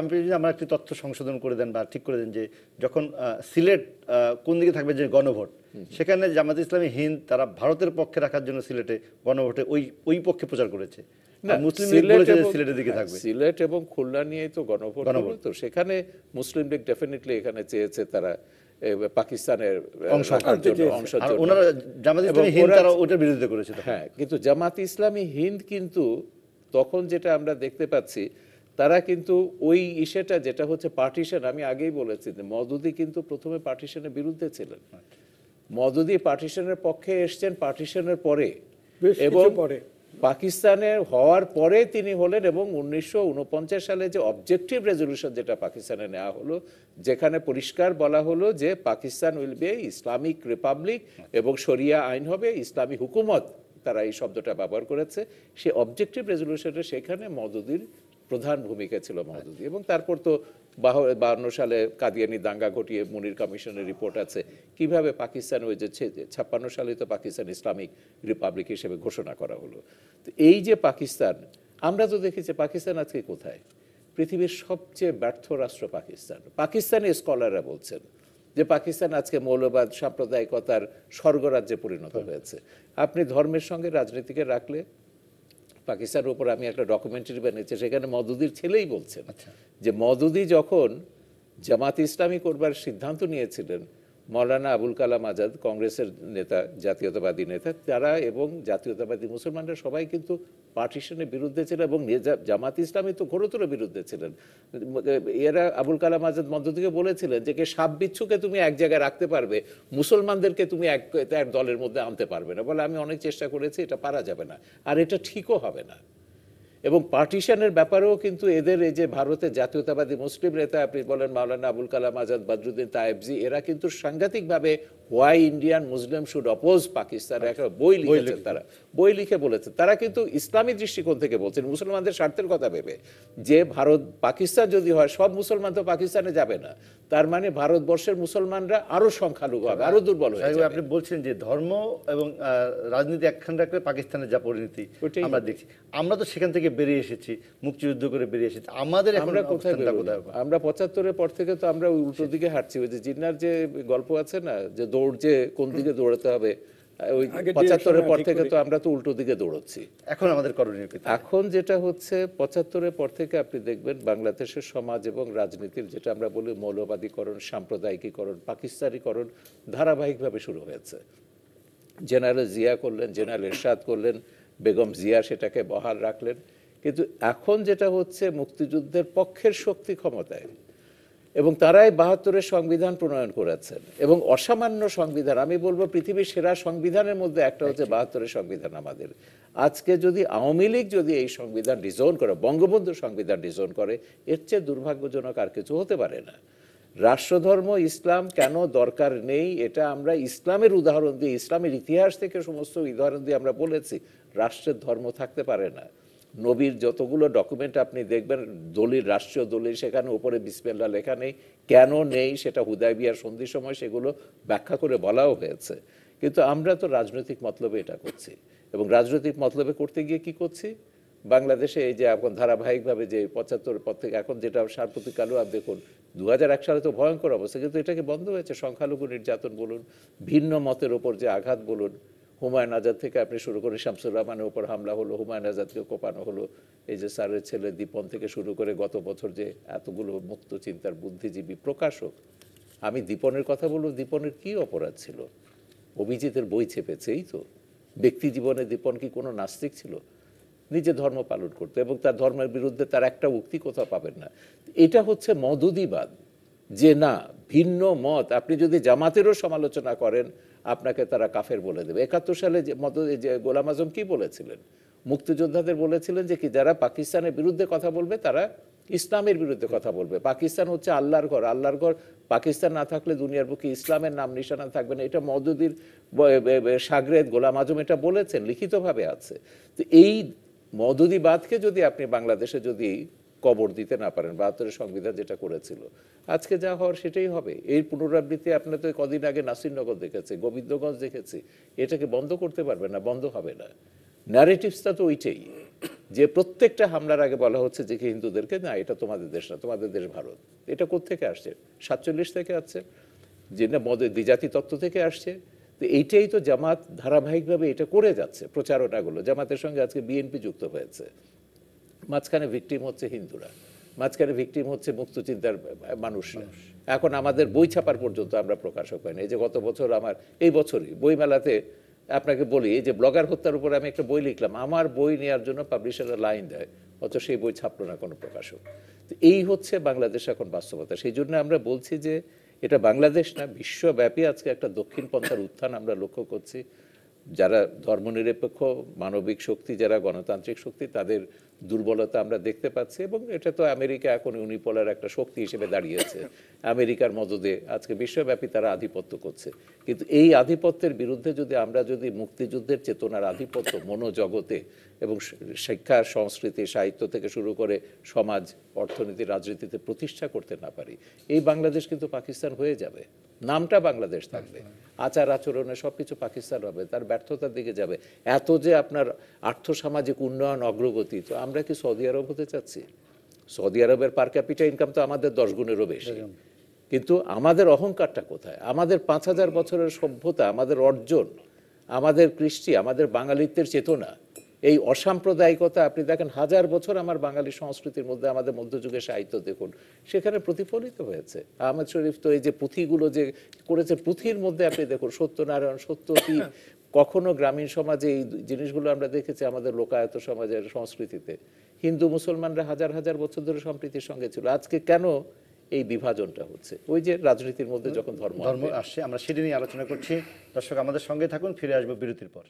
আমি যদি আমার একটি তথ্য সংশোধন করে দেন বা ঠিক করে দেন যে যখন সিলেট কোন দিকে থাকবে যে গণভোট সেখানে জামাত ইসলামী হিন্দ তারা ভারতের পক্ষে রাখার জন্য সিলেটে গণভোটে ওই ওই পক্ষে প্রচার করেছে। মুসলিম লীগ সিলেট বলেছে এবং- সিলেটের দিকে থাকবে। সিলেট এবং খুলনা নিয়েই তো গণভোট তো সেখানে মুসলিম লীগ ডেফিনেটলি এখানে চেয়েছে তারা পাকিস্তানের করেছে তখন। হ্যাঁ কিন্তু জামাত ইসলামী হিন্দ কিন্তু তখন যেটা আমরা দেখতে পাচ্ছি তারা কিন্তু ওই ইসেটা যেটা হচ্ছে পার্টিশন আমি আগেই বলেছি যে মদুদি কিন্তু প্রথমে পার্টিশনের বিরুদ্ধে ছিলেন। মদুদি পার্টিশনের পক্ষে এসছেন পার্টিশনের পরে। এবং পরে। পাকিস্তানের হওয়ার পরে তিনি হলেন এবং উনিশশো উনপঞ্চাশ সালে যে অবজেক্টিভ রেজলিউশন যেটা পাকিস্তানে নেওয়া হলো, যেখানে পরিষ্কার বলা হলো যে Pakistan will be Islamic republic এবং শরিয়া আইন হবে, ইসলামী হুকুমত তারা এই শব্দটা ব্যবহার করেছে। সে অবজেক্টিভ রেজলিউশনে সেখানে মদুদির প্রধান ভূমিকা ছিল মদুদি এবং তারপর তো বাহান্ন সালে কাদিয়ানি দাঙ্গা ঘটিয়ে মুনির কমিশনের রিপোর্ট আছে। কীভাবে পাকিস্তান ওই যে ছাপ্পান্ন সালে তো পাকিস্তান ইসলামিক রিপাবলিক হিসেবে ঘোষণা করা হলো। তো এই যে পাকিস্তান, আমরা তো দেখেছি পাকিস্তান আজকে কোথায়? পৃথিবীর সবচেয়ে ব্যর্থ রাষ্ট্র পাকিস্তান। পাকিস্তানি স্কলাররা বলছেন যে পাকিস্তান আজকে মৌলবাদ, সাম্প্রদায়িকতার স্বর্গরাজ্যে পরিণত হয়েছে। আপনি ধর্মের সঙ্গে রাজনীতিকে রাখলে পাকিস্তানের উপর আমি একটা ডকুমেন্টারি বানিয়েছি সেখানে মদুদির ছেলেই বলছেন যে মদুদি যখন জামাত ইসলামী করবার সিদ্ধান্ত নিয়েছিলেন মৌলানা আবুল কালাম আজাদ, কংগ্রেসের নেতা, জাতীয়তাবাদী নেতা, তারা এবং জাতীয়তাবাদী মুসলমানরা সবাই কিন্তু পার্টিশনের বিরুদ্ধে ছিল এবং জামাত ইসলামী তো ঘোরতর বিরুদ্ধে ছিলেন। এরা আবুল কালাম আজাদ মধ্যদিকে বলেছিলেন যে, কে সাপ বিচ্ছুকে তুমি এক জায়গায় রাখতে পারবে, মুসলমানদেরকে তুমি এক দলের মধ্যে আনতে পারবে না। বলে, আমি অনেক চেষ্টা করেছি, এটা পারা যাবে না। আর এটা ঠিকও হবে না। এবং পার্টিশনের ব্যাপারেও কিন্তু এদের এই যে ভারতের জাতীয়তাবাদী মুসলিম নেতা আপনি বলেন মাওলানা আবুল কালাম আজাদ, বাদরুদ্দিন তায়েবজি, এরা কিন্তু সাংঘাতিকভাবে why Indian Muslim should oppose Pakistan একটা বই লিখেছেন তারা। বই লিখে বলেছে তারা কিন্তু ইসলামী দৃষ্টিকোণ থেকে বলছেন মুসলমানদের স্বার্থের কথা ভেবে। যে ভারত পাকিস্তান যদি হয় সব মুসলমান তো পাকিস্তানে যাবে না। তার মানে ভারতবর্ষের মুসলমানরা আরও সংখ্যালঘু হবে আরও দুর্বল হয়ে আপনি বলছেন যে ধর্ম এবং রাজনীতি একখান রাখলে পাকিস্তানের যা পরিণতি আমরা। দেখছি। আমরা তো সেখান থেকে বেরিয়ে এসেছি মুক্তিযুদ্ধ করে বেরিয়ে এসেছি। আমাদের আমরা কোথায় কোথায় আমরা পঁচাত্তরের পর থেকে তো আমরা উল্টো দিকে হাঁটছি। ওই যে জিন্নার যে গল্প আছে না যে দৌড় যে কোন দিকে দৌড়াতে হবে? ওই পঁচাত্তরের পর থেকে তো আমরা তো উল্টো দিকে দৌড়চ্ছি। এখন আমাদের করণীয় কি এখন যেটা হচ্ছে পঁচাত্তরের পর থেকে আপনি দেখবেন বাংলাদেশের সমাজ এবং রাজনীতির যেটা আমরা বলি মৌলবাদীকরণ সাম্প্রদায়িকীকরণ পাকিস্তানিকরণ ধারাবাহিকভাবে শুরু হয়েছে। জেনারেল জিয়া করলেন জেনারেল এরশাদ করলেন বেগম জিয়া সেটাকে বহাল রাখলেন। কিন্তু এখন যেটা হচ্ছে মুক্তিযুদ্ধের পক্ষের শক্তি ক্ষমতায়। এবং তারাই বাহাত্তরের সংবিধান প্রণয়ন করেছেন। এবং অসামান্য সংবিধান আমি বলব পৃথিবীর সেরা সংবিধানের মধ্যে একটা হচ্ছে বাহাত্তরের সংবিধান আমাদের। আজকে যদি আওয়ামী লীগ যদি এই সংবিধান ডিজোন করে বঙ্গবন্ধু সংবিধান ডিজোন করে এর চেয়ে দুর্ভাগ্যজনক আর কিছু হতে পারে না। রাষ্ট্রধর্ম ইসলাম কেন দরকার নেই? এটা আমরা ইসলামের উদাহরণ দিয়ে ইসলামের ইতিহাস থেকে সমস্ত উদাহরণ দিয়ে আমরা বলেছি রাষ্ট্রের ধর্ম থাকতে পারে না। নবীর যতগুলো ডকুমেন্ট আপনি দেখবেন, দলিল, রাষ্ট্রীয় দলিল সেখানে উপরে বিসমিল্লা লেখা নেই। কেন নেই সেটা হুদায় বিয়ার সন্ধির সময় সেগুলো ব্যাখ্যা করে বলাও হয়েছে। কিন্তু আমরা তো রাজনৈতিক মতলবে এটা করছি। এবং রাজনৈতিক মতলবে করতে গিয়ে কি করছি? বাংলাদেশে এই যে এখন ধারাবাহিকভাবে যে পঁচাত্তর পর থেকে এখন যেটা সাম্প্রতিক কালো আর দেখুন দু সালে তো ভয়ঙ্কর অবস্থা, কিন্তু এটাকে বন্ধ হয়েছে? সংখ্যালঘু নির্যাতন বলুন, ভিন্ন মতের ওপর যে আঘাত বলুন হুমায়ুন আজাদ থেকে আপনি শুরু করে শামসুর রহমানের উপর হামলা হলো, হুমায়ুন আজাদকে কোপানো হলো, এই যে স্যারের ছেলে দীপন থেকে শুরু করে গত বছর যে এতগুলো মুক্ত চিন্তার বুদ্ধিজীবী প্রকাশক, আমি দীপনের কথা বলব, দীপনের কি অপরাধ ছিল? অভিজিতের বই ছেপেছে, এই তো। ব্যক্তি জীবনে দীপন কি কোনো নাস্তিক ছিল? নিজে ধর্ম পালন করতো এবং তার ধর্মের বিরুদ্ধে তার একটা উক্তি কোথাও পাবেন না। এটা হচ্ছে মদুদিবাদ, যে না, ভিন্ন মত। আপনি যদি জামাতেরও সমালোচনা করেন আপনাকে তারা কাফের বলে দেবে। একাত্তর সালে যে মদ যে গোলাম আজম কী বলেছিলেন? মুক্তিযোদ্ধাদের বলেছিলেন যে কি, যারা পাকিস্তানের বিরুদ্ধে কথা বলবে, তারা ইসলামের বিরুদ্ধে কথা বলবে। পাকিস্তান হচ্ছে আল্লাহর ঘর। আল্লাহর ঘর পাকিস্তান না থাকলে দুনিয়ার বুকে ইসলামের নাম নিশানা থাকবে না। এটা মদুদির সাগরেদ গোলাম আজম এটা বলেছেন, লিখিতভাবে আছে। তো এই মদুদিবাদকে যদি আপনি বাংলাদেশে যদি কবর দিতে না পারেন, বাহাত্তরের সংবিধান যেটা করেছিল। আজকে যা হওয়ার সেটাই হবে। এই পুনরাবৃত্তি আপনার তো কদিন আগে নাসিরনগর দেখেছে, গোবিন্দগঞ্জ দেখেছি। এটাকে বন্ধ করতে পারবে না, বন্ধ হবে না। ন্যারেটিভসটা তো ওইটাই। যে প্রত্যেকটা হামলার আগে বলা হচ্ছে যে কি হিন্দুদেরকে, না, এটা তোমাদের দেশ না, তোমাদের দেশ ভারত। এটা কোত্থেকে আসছে? সাতচল্লিশ থেকে আসছে? যে না, মদের দ্বিজাতি তত্ত্ব থেকে আসছে? তো এইটাই তো জামাত ধারাবাহিকভাবে এটা করে যাচ্ছে, প্রচারণাগুলো। জামাতের সঙ্গে আজকে বিএনপি যুক্ত হয়েছে। মাঝখানে ভিকটিম হচ্ছে হিন্দুরা মাঝখানে ভিকটিম হচ্ছে মুক্তচিন্তার মানুষরা। এখন আমাদের বই ছাপার পর্যন্ত আমরা প্রকাশক পাইনি এই যে গত বছর আমার এই বছরই বইমেলাতে আপনাকে বলি যে ব্লগার হত্যার উপরে আমি একটা বই লিখলাম আমার বই নেওয়ার জন্য পাবলিশাররা লাইন দেয় অথচ সেই বই ছাপলো না কোনো প্রকাশক। তো এই হচ্ছে বাংলাদেশ এখন বাস্তবতা। সেই জন্য আমরা বলছি যে এটা বাংলাদেশ না বিশ্বব্যাপী আজকে একটা দক্ষিণ পন্থার উত্থান আমরা লক্ষ্য করছি। যারা ধর্মনিরপেক্ষ মানবিক শক্তি যারা গণতান্ত্রিক শক্তি তাদের দুর্বলতা আমরা দেখতে পাচ্ছি এবং এটা তো আমেরিকা এখন ইউনিপোলার একটা শক্তি হিসেবে দাঁড়িয়েছে। আমেরিকার মদদে আজকে বিশ্বব্যাপী তারা আধিপত্য করছে। কিন্তু এই আধিপত্যের বিরুদ্ধে যদি আমরা যদি মুক্তিযুদ্ধের চেতনার আধিপত্য মনোজগতে এবং শিক্ষা, সংস্কৃতি, সাহিত্য থেকে শুরু করে সমাজ, অর্থনীতি, রাজনীতিতে প্রতিষ্ঠা করতে না পারি, এই বাংলাদেশ কিন্তু পাকিস্তান হয়ে যাবে। নামটা বাংলাদেশ থাকবে। আচার আচরণে সবকিছু পাকিস্তান হবে, তার ব্যর্থতার দিকে যাবে। এত যে আপনার আর্থসামাজিক উন্নয়ন, অগ্রগতি, তো আমরা কি সৌদি আরব হতে চাচ্ছি? সৌদি আরবের পার ক্যাপিটা ইনকাম তো আমাদের দশ গুণেরও বেশি। কিন্তু আমাদের অহংকারটা কোথায়? আমাদের পাঁচ হাজার বছরের সভ্যতা আমাদের অর্জন আমাদের কৃষ্টি আমাদের বাঙালিত্বের চেতনা এই অসাম্প্রদায়িকতা আপনি দেখেন হাজার বছর আমার বাঙালি সংস্কৃতির মধ্যে আমাদের মধ্যযুগের সাহিত্য দেখুন সেখানে প্রতিফলিত হয়েছে। আহমদ শরীফ তো এই যে পুঁথিগুলো যে করেছে পুঁথির মধ্যে আপনি দেখুন সত্যনারায়ণ সত্যতী কখনো গ্রামীণ সমাজে এই জিনিসগুলো আমরা দেখেছি আমাদের লোকায়ত সমাজের সংস্কৃতিতে। হিন্দু মুসলমানরা হাজার হাজার বছর ধরে সম্প্রীতির সঙ্গে ছিল। আজকে কেন এই বিভাজনটা হচ্ছে? ওই যে রাজনীতির মধ্যে যখন ধর্ম ধর্ম আসছে, আমরা সেটি নিয়ে আলোচনা করছি। দর্শক, আমাদের সঙ্গে থাকুন, ফিরে আসব বিরতির পর।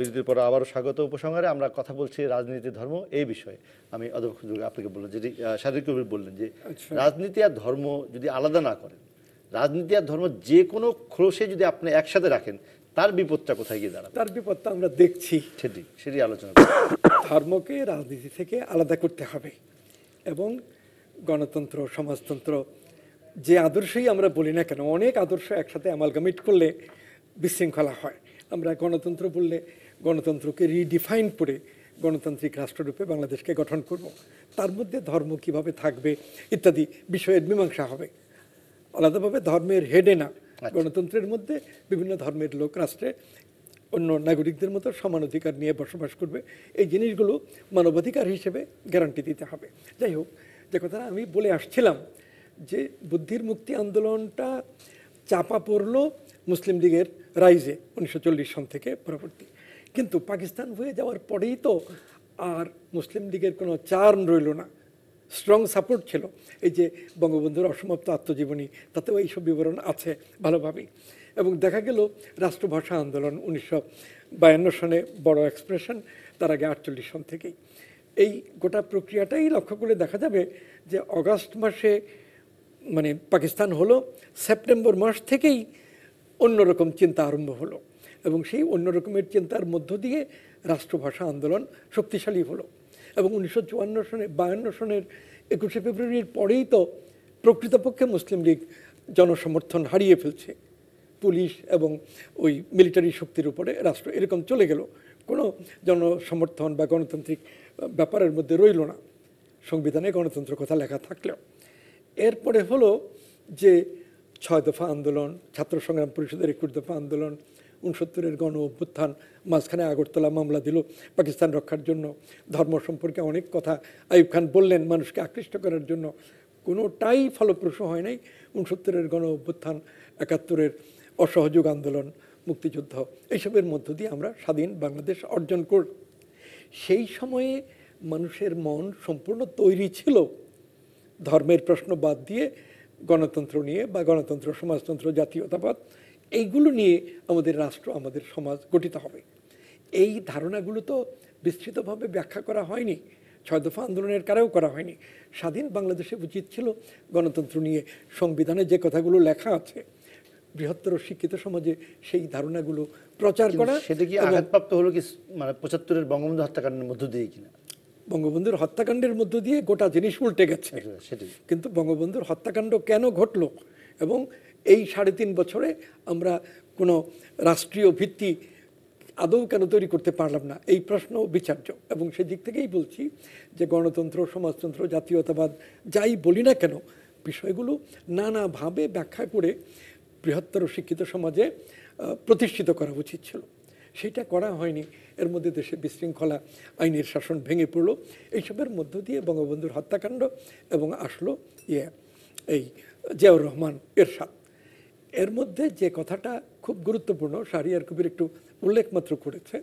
বিরতির পর আবারও স্বাগত উপসংহারে। আমরা কথা বলছি রাজনীতি ধর্ম এই বিষয়ে। আমি অধ্যক্ষ আপনাকে বললাম যেটি শারীরিক কবির বললেন যে আচ্ছা। রাজনীতি আর ধর্ম যদি আলাদা না করেন রাজনীতি আর ধর্ম যে কোনো খোলসে যদি আপনি একসাথে রাখেন তার বিপদটা কোথায় গিয়ে দাঁড়াবে? তার বিপদটা আমরা দেখছি। সেটি সেটি আলোচনা। ধর্মকে রাজনীতি থেকে আলাদা করতে হবে এবং গণতন্ত্র সমাজতন্ত্র যে আদর্শই আমরা বলি না কেন অনেক আদর্শ একসাথে অ্যামালগামেট করলে বিশৃঙ্খলা হয়। আমরা গণতন্ত্র বললে গণতন্ত্রকে রিডিফাইন করে গণতান্ত্রিক রাষ্ট্ররূপে বাংলাদেশকে গঠন করব। তার মধ্যে ধর্ম কীভাবে থাকবে ইত্যাদি বিষয়ের মীমাংসা হবে। আলাদাভাবে ধর্মের হেডে না গণতন্ত্রের মধ্যে বিভিন্ন ধর্মের লোক রাষ্ট্রে অন্য নাগরিকদের মতো সমান অধিকার নিয়ে বসবাস করবে। এই জিনিসগুলো মানবাধিকার হিসেবে গ্যারান্টি দিতে হবে। যাই হোক যে কথাটা আমি বলে আসছিলাম যে বুদ্ধির মুক্তি আন্দোলনটা চাপা পড়ল মুসলিম লীগের রাইজে উনিশশো চল্লিশ সন থেকে পরবর্তী। কিন্তু পাকিস্তান হয়ে যাওয়ার পরেই তো আর মুসলিম লীগের কোনো চার্ন রইল না। স্ট্রং সাপোর্ট ছিল। এই যে বঙ্গবন্ধুর অসমাপ্ত আত্মজীবনী, তাতেও এইসব বিবরণ আছে ভালোভাবেই। এবং দেখা গেল রাষ্ট্রভাষা আন্দোলন উনিশশো বায়ান্ন সনে বড় এক্সপ্রেশন তার আগে আটচল্লিশ সন থেকেই। এই গোটা প্রক্রিয়াটাই লক্ষ্য করে দেখা যাবে যে অগাস্ট মাসে মানে পাকিস্তান হলো, সেপ্টেম্বর মাস থেকেই অন্যরকম চিন্তা আরম্ভ হলো। এবং সেই অন্য রকমের চিন্তার মধ্য দিয়ে রাষ্ট্রভাষা আন্দোলন শক্তিশালী হলো। এবং উনিশশো চুয়ান্ন সনে, বায়ান্ন সনের একুশে ফেব্রুয়ারির পরেই তো প্রকৃতপক্ষে মুসলিম লীগ জনসমর্থন হারিয়ে ফেলছে। পুলিশ এবং ওই মিলিটারি শক্তির উপরে রাষ্ট্র এরকম চলে গেল। কোনো জনসমর্থন বা গণতান্ত্রিক ব্যাপারের মধ্যে রইল না। সংবিধানে গণতন্ত্র কথা লেখা থাকলেও। এরপরে হলো যে ছয় দফা আন্দোলন, ছাত্র সংগ্রাম পরিষদের একুশ দফা আন্দোলন উনসত্তরের গণ অভ্যুত্থান, মাঝখানে আগরতলা মামলা দিল পাকিস্তান রক্ষার জন্য। ধর্ম সম্পর্কে অনেক কথা আইব খান বললেন, মানুষকে আকৃষ্ট করার জন্য। কোনোটাই ফলপ্রসূ হয় নাই উনসত্তরের গণ অভ্যুত্থান, একাত্তরের অসহযোগ আন্দোলন, মুক্তিযুদ্ধ। এইসবের মধ্য দিয়ে আমরা স্বাধীন বাংলাদেশ অর্জন কর। সেই সময়ে মানুষের মন সম্পূর্ণ তৈরি ছিল। ধর্মের প্রশ্ন বাদ দিয়ে গণতন্ত্র নিয়ে বা গণতন্ত্র, সমাজতন্ত্র, জাতীয়তাবাদ এইগুলো নিয়ে আমাদের রাষ্ট্র আমাদের সমাজ গঠিত হবে। এই ধারণাগুলো তো বিস্তৃতভাবে ব্যাখ্যা করা হয়নি ছয় দফা আন্দোলনের কারেও করা হয়নি। স্বাধীন বাংলাদেশে উচিত ছিল গণতন্ত্র নিয়ে সংবিধানে যে কথাগুলো লেখা আছে বৃহত্তর শিক্ষিত সমাজে সেই ধারণাগুলো প্রচার করা সেটা কি আঘাতপ্রাপ্ত হলো কি মানে পঁচাত্তরের বঙ্গবন্ধু হত্যাকাণ্ডের মধ্য দিয়ে কিনা? বঙ্গবন্ধুর হত্যাকাণ্ডের মধ্য দিয়ে গোটা জিনিস উল্টে গেছে। কিন্তু বঙ্গবন্ধুর হত্যাকাণ্ড কেন ঘটলো এবং এই সাড়ে তিন বছরে আমরা কোনো রাষ্ট্রীয় ভিত্তি আদৌ কেন তৈরি করতে পারলাম না? এই প্রশ্ন বিচার্য। এবং সেদিক থেকেই বলছি যে গণতন্ত্র, সমাজতন্ত্র, জাতীয়তাবাদ যাই বলি না কেন, বিষয়গুলো নানাভাবে ব্যাখ্যা করে বৃহত্তর শিক্ষিত সমাজে প্রতিষ্ঠিত করা উচিত ছিল। সেটা করা হয়নি। এর মধ্যে দেশে বিশৃঙ্খলা, আইনের শাসন ভেঙে পড়ল। এইসবের মধ্য দিয়ে বঙ্গবন্ধুর হত্যাকাণ্ড এবং আসলো ইয়ে এই জিয়াউর রহমান এরশাদ। এর মধ্যে যে কথাটা খুব গুরুত্বপূর্ণ শাহরিয়ার কবির একটু উল্লেখ মাত্র করেছে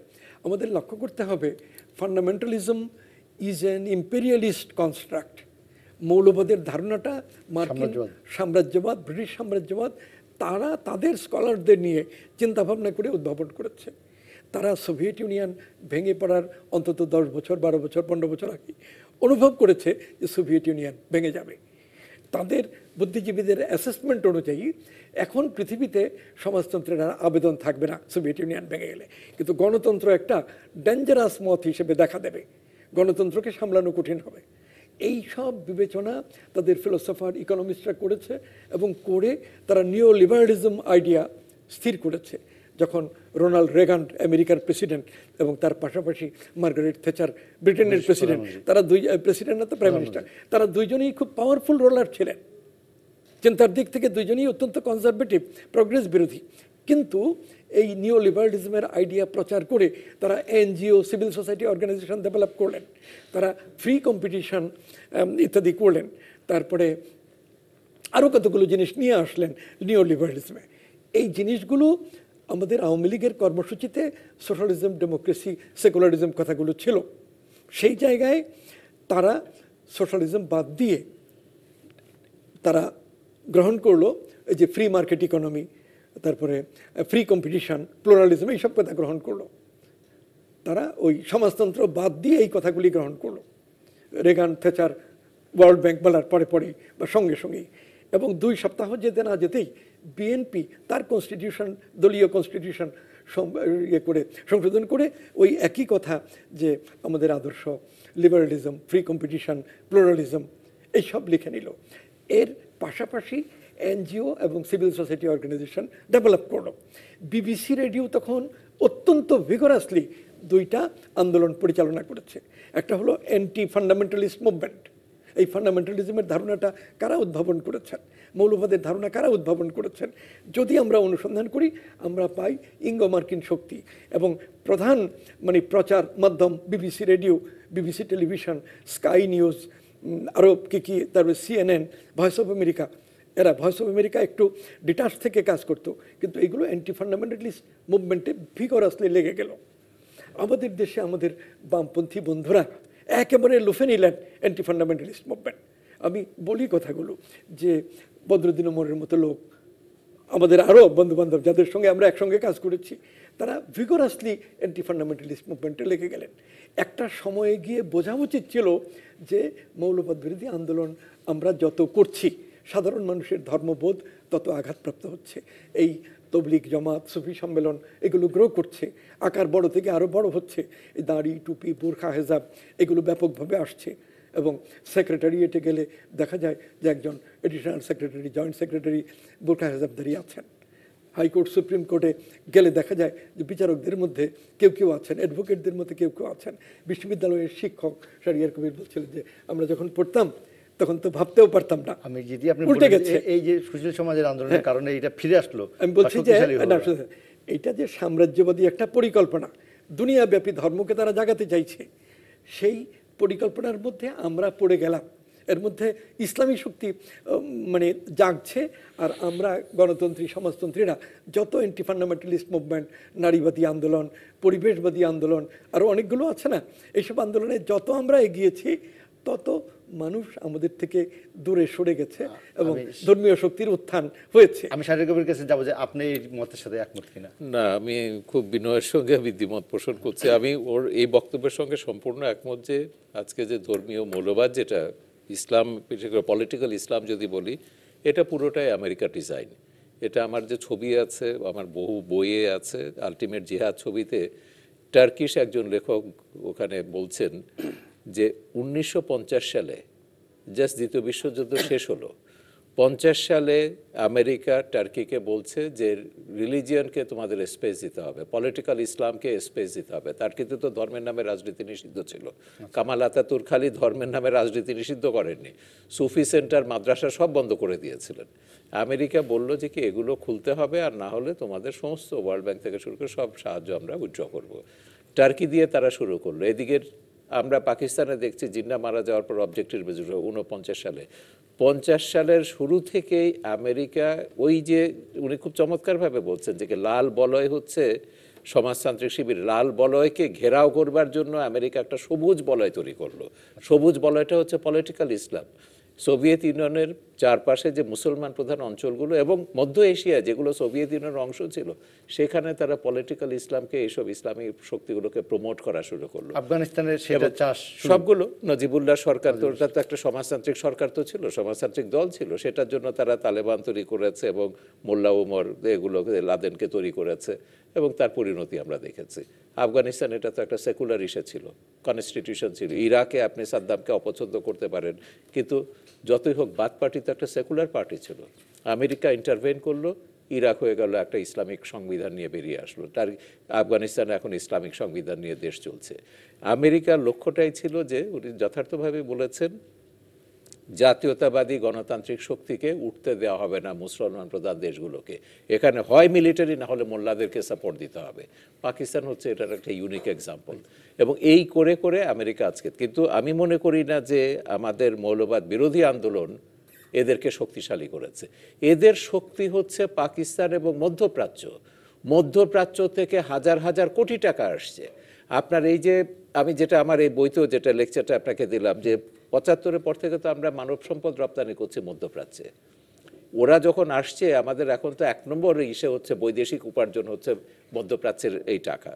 আমাদের লক্ষ্য করতে হবে fundamentalism is an imperialist construct মৌলবাদের ধারণাটা মার্কিন সাম্রাজ্যবাদ। সাম্রাজ্যবাদ ব্রিটিশ সাম্রাজ্যবাদ তারা তাদের স্কলারদের নিয়ে চিন্তাভাবনা করে উদ্ভাবন করেছে। তারা সোভিয়েত ইউনিয়ন ভেঙে পড়ার অন্তত দশ বছর বারো বছর পনেরো বছর আগে অনুভব করেছে যে সোভিয়েত ইউনিয়ন ভেঙে যাবে। তাদের বুদ্ধিজীবীদের অ্যাসেসমেন্ট অনুযায়ী এখন পৃথিবীতে সমাজতন্ত্রের আবেদন থাকবে না সোভিয়েত ইউনিয়ন ভেঙে গেলে। কিন্তু গণতন্ত্র একটা ডেঞ্জারাস মত হিসেবে দেখা দেবে। গণতন্ত্রকে সামলানো কঠিন হবে। এই সব বিবেচনা তাদের ফিলোসফার ইকোনমিস্টরা করেছে এবং করে তারা নিও লিবারালিজম আইডিয়া স্থির করেছে। যখন রোনাল্ড রেগান আমেরিকার প্রেসিডেন্ট এবং তার পাশাপাশি মার্গারেট থেচার ব্রিটেনের প্রেসিডেন্ট তারা দুই প্রেসিডেন্ট না তো প্রাইম মিনিস্টার তারা দুইজনেই খুব পাওয়ারফুল রোলার ছিলেন। চিন্তার দিক থেকে দুইজনেই অত্যন্ত কনজারভেটিভ প্রগ্রেস বিরোধী। কিন্তু এই নিও লিবারালিজমের আইডিয়া প্রচার করে তারা NGO civil society organization develop করলেন। তারা ফ্রি কম্পিটিশন ইত্যাদি করলেন। তারপরে আরও কতগুলো জিনিস নিয়ে আসলেন নিও লিবারালিজমে এই জিনিসগুলো আমাদের আওয়ামী লীগের কর্মসূচিতে সোশ্যালিজম, ডেমোক্রেসি, সেকুলারিজম কথাগুলো ছিল। সেই জায়গায় তারা সোশ্যালিজম বাদ দিয়ে তারা গ্রহণ করল এই যে ফ্রি মার্কেট ইকোনমি তারপরে ফ্রি কম্পিটিশন প্লোরালিজম এইসব কথা গ্রহণ করল। তারা ওই সমাজতন্ত্র বাদ দিয়ে এই কথাগুলি গ্রহণ করল। রেগান থেচার ওয়ার্ল্ড ব্যাংক বলার পরে পরে বা সঙ্গে সঙ্গেই। এবং দুই সপ্তাহ যেতে না যেতেই বিএনপি তার কনস্টিটিউশন দলীয় কনস্টিটিউশন ইয়ে করে, সংশোধন করে ওই একই কথা যে আমাদের আদর্শ লিবারালিজম ফ্রি কম্পিটিশন প্লোরালিজম এইসব লিখে নিল। এর পাশাপাশি এনজিও এবং সিভিল সোসাইটি অর্গানাইজেশন ডেভেলপ করল। বিবিসি রেডিও তখন অত্যন্ত ভিগরাসলি দুইটা আন্দোলন পরিচালনা করেছে। একটা হলো অ্যান্টি ফান্ডামেন্টালিস্ট মুভমেন্ট এই ফান্ডামেন্টালিজমের ধারণাটা কারা উদ্ভাবন করেছেন? মৌলবাদের ধারণা কারা উদ্ভাবন করেছেন? যদি আমরা অনুসন্ধান করি, আমরা পাই ইঙ্গো মার্কিন শক্তি এবং প্রধান মানে প্রচার মাধ্যম BBC radio, BBC television, Sky News আরও কী কী তারপরে সিএনএন, ভয়েস অফ আমেরিকা। এরা ভয়েস অফ আমেরিকা একটু ডিটাচ থেকে কাজ করতো, কিন্তু এগুলো অ্যান্টি ফান্ডামেন্টালিস্ট মুভমেন্টে ভিগরাসলি লেগে গেল। আমাদের দেশে আমাদের বামপন্থী বন্ধুরা একেবারে লুফে নিলেন অ্যান্টি ফান্ডামেন্টালিস্ট মুভমেন্ট আমি বলি কথাগুলো যে বদরুদ্দিন ওমরের মতো লোক। আমাদের আরও বন্ধুবান্ধব যাদের সঙ্গে আমরা একসঙ্গে কাজ করেছি, তারা ভিগরাসলি অ্যান্টি ফান্ডামেন্টালিস্ট মুভমেন্টে লেগে গেলেন। একটা সময়ে গিয়ে বোঝা উচিত ছিল যে, মৌলবাদ বিরোধী আন্দোলন আমরা যত করছি, সাধারণ মানুষের ধর্মবোধ তত আঘাতপ্রাপ্ত হচ্ছে। এই তবলিক জমাত, সুফি সম্মেলন, এগুলো গ্রো করছে, আকার বড় থেকে আরও বড় হচ্ছে। এই দাড়ি, টুপি, বোরখা, হেজাব, এগুলো ব্যাপকভাবে আসছে। এবং সেক্রেটারিয়েটে গেলে দেখা যায় যে একজন এডিশনাল সেক্রেটারি জয়েন্ট সেক্রেটারি বোরখা হেজাবদারি আছেন। হাইকোর্ট সুপ্রিম কোর্টে গেলে দেখা যায় যে বিচারকদের মধ্যে কেউ কেউ আছেন অ্যাডভোকেটদের মধ্যে কেউ কেউ আছেন। বিশ্ববিদ্যালয়ের শিক্ষক শারিয়ার কবির বলছিলেন যে আমরা যখন পড়তাম তখন তো ভাবতেও পারতাম না। আমি যদি আপনি উল্টে গেছে। হ্যাঁ। এই যে সুশীল সমাজের আন্দোলনের কারণে এটা ফিরে আসলো আমি বলছি যে এটা যে সাম্রাজ্যবাদী একটা পরিকল্পনা দুনিয়াব্যাপী ধর্মকে তারা জাগাতে চাইছে সেই পরিকল্পনার মধ্যে আমরা পড়ে গেলাম। এর মধ্যে ইসলামী শক্তি মানে জাগছে আর আমরা গণতন্ত্রী, সমাজতন্ত্রীরা যত অ্যান্টি ফান্ডামেন্টালিস্ট মুভমেন্ট নারীবাদী আন্দোলন, পরিবেশবাদী আন্দোলন আরও অনেকগুলো আছে না? এইসব আন্দোলনে যত আমরা এগিয়েছি, তত মানুষ আমাদের থেকে দূরে সরে গেছে এবং ধর্মীয় শক্তির উত্থান হয়েছে। আমি শারীরিক কবির কাছে যাব যে আপনি এই মতের সাথে একমত কিনা? না আমি খুব বিনয়ের সঙ্গে আমি দ্বিমত পোষণ করছি। আমি ওর এই বক্তব্যের সঙ্গে সম্পূর্ণ একমত যে আজকে যে ধর্মীয় মৌলবাদ যেটা ইসলাম বিশেষ করে পলিটিক্যাল ইসলাম যদি বলি এটা পুরোটাই আমেরিকা ডিজাইন এটা আমার যে ছবি আছে আমার বহু বইয়ে আছে আলটিমেট জিহাদ ছবিতে টার্কিশ একজন লেখক ওখানে বলছেন যে উনিশশো পঞ্চাশ সালে, জাস্ট দ্বিতীয় বিশ্বযুদ্ধ শেষ হলো, পঞ্চাশ সালে আমেরিকা টার্কিকে বলছে যে রিলিজিয়নকে তোমাদের স্পেস দিতে হবে পলিটিক্যাল ইসলামকে স্পেস দিতে হবে। টার্কিতে তো ধর্মের নামে রাজনীতি নিষিদ্ধ ছিল। কামাল আতাতুর খালি ধর্মের নামে রাজনীতি নিষিদ্ধ করেননি। সুফি সেন্টার, মাদ্রাসা সব বন্ধ করে দিয়েছিলেন। আমেরিকা বলল যে কি এগুলো খুলতে হবে আর না হলে তোমাদের সমস্ত ওয়ার্ল্ড ব্যাংক থেকে শুরু করে সব সাহায্য আমরা উইথড্র করব। টার্কি দিয়ে তারা শুরু করল। এদিকের আমরা পাকিস্তানে দেখছি জিন্না মারা যাওয়ার পর অবজেক্টিভ মেজর উনপঞ্চাশ সালে। পঞ্চাশ সালের শুরু থেকেই আমেরিকা ওই যে উনি খুব চমৎকারভাবে বলছেন যে লাল বলয় হচ্ছে সমাজতান্ত্রিক শিবির। লাল বলয়কে ঘেরাও করবার জন্য আমেরিকা একটা সবুজ বলয় তৈরি করল। সবুজ বলয়টা হচ্ছে পলিটিক্যাল ইসলাম সোভিয়েত ইউনিয়নের চারপাশে যে মুসলমান প্রধান অঞ্চলগুলো এবং মধ্য এশিয়া যেগুলো সোভিয়েত ইউনিয়নের অংশ ছিল সেখানে তারা পলিটিক্যাল ইসলামকে এইসব ইসলামী শক্তিগুলোকে প্রমোট করা শুরু করল। আফগানিস্তানের সেটা চাষ সবগুলো নজিবুল্লাহ সরকার তো ওটা তো একটা সমাজতান্ত্রিক সরকার তো ছিল সমাজতান্ত্রিক দল ছিল সেটার জন্য তারা তালেবান তৈরি করেছে এবং মোল্লা উমর এগুলো লাদেনকে তৈরি করেছে এবং তার পরিণতি আমরা দেখেছি। আফগানিস্তান এটা তো একটা সেকুলার ইসে ছিল কনস্টিটিউশন ছিল। ইরাকে আপনি সাদ্দামকে অপছন্দ করতে পারেন কিন্তু যতই হোক বাদ পার্টি তো একটা সেকুলার পার্টি ছিল। আমেরিকা ইন্টারভেন করল, ইরাক হয়ে গেল, একটা ইসলামিক সংবিধান নিয়ে বেরিয়ে আসলো। তার আফগানিস্তান এখন ইসলামিক সংবিধান নিয়ে দেশ চলছে। আমেরিকার লক্ষ্যটাই ছিল যে, উনি যথার্থভাবে বলেছেন, জাতীয়তাবাদী গণতান্ত্রিক শক্তিকে উঠতে দেওয়া হবে না মুসলমান প্রধান দেশগুলোকে। এখানে হয় মিলিটারি না হলে মোল্লাদেরকে সাপোর্ট দিতে হবে। পাকিস্তান হচ্ছে এটার একটা ইউনিক এক্সাম্পল এবং এই করে করে আমেরিকা আজকে কিন্তু আমি মনে করি না যে আমাদের মৌলবাদ বিরোধী আন্দোলন এদেরকে শক্তিশালী করেছে। এদের শক্তি হচ্ছে পাকিস্তান এবং মধ্যপ্রাচ্য। মধ্যপ্রাচ্য থেকে হাজার হাজার কোটি টাকা আসছে। আপনার এই যে, আমি যেটা আমার এই বইতেও যেটা লেকচারটা আপনাকে দিলাম যে, পঁচাত্তরের পর থেকে তো আমরা মানব সম্পদ রপ্তানি করছি মধ্যপ্রাচ্যে। ওরা যখন আসছে আমাদের এখন তো এক নম্বর ইসে হচ্ছে বৈদেশিক উপার্জন হচ্ছে মধ্যপ্রাচ্যের এই টাকা।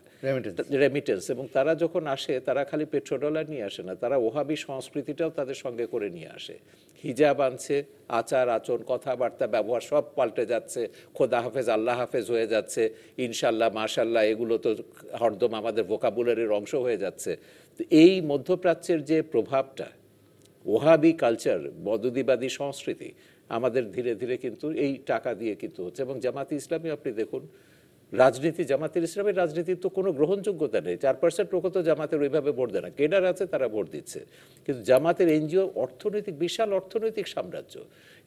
রেমিটেন্স এবং তারা যখন আসে তারা খালি পেট্রোডলার নিয়ে আসে না তারা ওহাবি সংস্কৃতিটাও তাদের সঙ্গে করে নিয়ে আসে। হিজাব আনছে আচার আচরণ কথাবার্তা ব্যবহার সব পাল্টে যাচ্ছে খোদা হাফেজ আল্লাহ হাফেজ হয়ে যাচ্ছে ইনশাল্লাহ মাশাল্লাহ এগুলো তো হরদম আমাদের ভোকাবুলারির অংশ হয়ে যাচ্ছে। তো এই মধ্যপ্রাচ্যের যে প্রভাবটা ওহাবি কালচার বদদিবাদী সংস্কৃতি আমাদের ধীরে ধীরে কিন্তু এই টাকা দিয়ে কিন্তু হচ্ছে। এবং জামাতি ইসলামী, আপনি দেখুন, রাজনীতি, জামাতের ইসলামের রাজনীতির তো কোনো গ্রহণযোগ্যতা নেই। চার পার্সেন্ট লোক তো জামাতের ওইভাবে ভোট দেয় না। কেডার আছে, তারা ভোট দিচ্ছে। কিন্তু জামাতের এনজিও অর্থনৈতিক, বিশাল অর্থনৈতিক সাম্রাজ্য।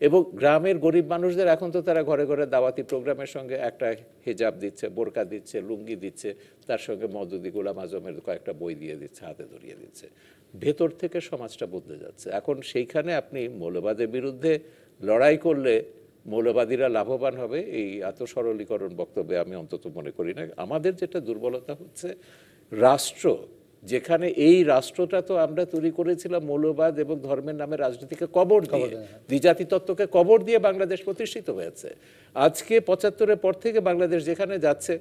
এবং গ্রামের গরিব মানুষদের এখন তো তারা ঘরে ঘরে দাওয়াতি প্রোগ্রামের সঙ্গে একটা হেজাব দিচ্ছে, বোরকা দিচ্ছে, লুঙ্গি দিচ্ছে, তার সঙ্গে মদুদি গোলাম আজমের কয়েকটা বই দিয়ে দিচ্ছে, হাতে ধরিয়ে দিচ্ছে। ভেতর থেকে সমাজটা বদলে যাচ্ছে। এখন সেইখানে আপনি মৌলবাদের বিরুদ্ধে লড়াই করলে মৌলবাদীরা লাভবান হবে এই এত সরলীকরণ বক্তব্যে আমি অন্তত মনে করি না। আমাদের যেটা দুর্বলতা হচ্ছে রাষ্ট্র। যেখানে এই রাষ্ট্রটা তো আমরা তৈরি করেছিলাম মৌলবাদ এবং ধর্মের নামে রাজনীতিকে কবর দিয়ে দ্বিজাতি তত্ত্বকে কবর দিয়ে বাংলাদেশ প্রতিষ্ঠিত হয়েছে। আজকে পঁচাত্তরের পর থেকে বাংলাদেশ যেখানে যাচ্ছে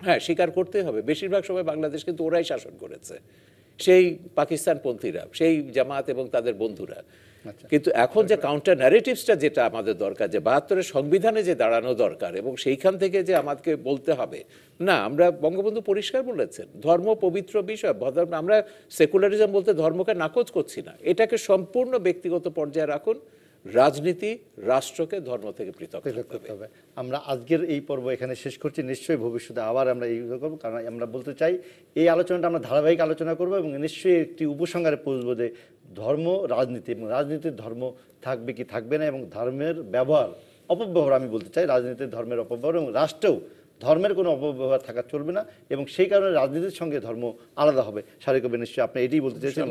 হ্যাঁ স্বীকার করতে হবে। বেশিরভাগ সময় বাংলাদেশ কিন্তু ওরাই শাসন করেছে। সেই পাকিস্তানপন্থীরা সেই জামাত এবং তাদের বন্ধুরা। কিন্তু এখন যে কাউন্টার ন্যারেটিভসটা যেটা আমাদের দরকার, যে বাহাত্তরের সংবিধানে যে দাঁড়ানো দরকার এবং সেইখান থেকে যে আমাদেরকে বলতে হবে, না, আমরা বঙ্গবন্ধু পরিষ্কার বলেছেন, ধর্ম পবিত্র বিষয় আমরা সেকুলারিজম বলতে ধর্মকে নাকচ করছি না। এটাকে সম্পূর্ণ ব্যক্তিগত পর্যায়ে রাখুন। রাজনীতি রাষ্ট্রকে ধর্ম থেকে পৃথক করতে হবে। আমরা আজকের এই পর্ব এখানে শেষ করছি। নিশ্চয়ই ভবিষ্যতে আবার আমরা এই করব। কারণ আমরা বলতে চাই এই আলোচনাটা আমরা ধারাবাহিক আলোচনা করব এবং নিশ্চয়ই একটি উপসংহারে পৌঁছবো যে ধর্ম রাজনীতি এবং রাজনীতির ধর্ম থাকবে কি থাকবে না এবং ধর্মের ব্যবহার অপব্যবহার আমি বলতে চাই রাজনীতির ধর্মের অপব্যবহার এবং রাষ্ট্রেও ধর্মের কোনো অপব্যবহার থাকা চলবে না এবং সেই কারণে রাজনীতির সঙ্গে ধর্ম আলাদা হবে। শারীরিকভাবে নিশ্চয়ই আপনি এটাই বলতে চাইছেন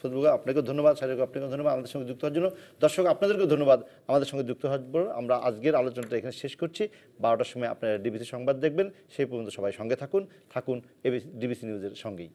ফজলুকা আপনাকেও ধন্যবাদ শারীরিক আপনাকেও ধন্যবাদ আমাদের সঙ্গে যুক্ত হওয়ার জন্য। দর্শক আপনাদেরকেও ধন্যবাদ আমাদের সঙ্গে যুক্ত হওয়ার পর আমরা আজকের আলোচনাটা এখানে শেষ করছি। বারোটার সময় আপনারা ডিবিসি সংবাদ দেখবেন সেই পর্যন্ত সবাই সঙ্গে থাকুন থাকুন এবিসি ডিবিসি নিউজের সঙ্গেই।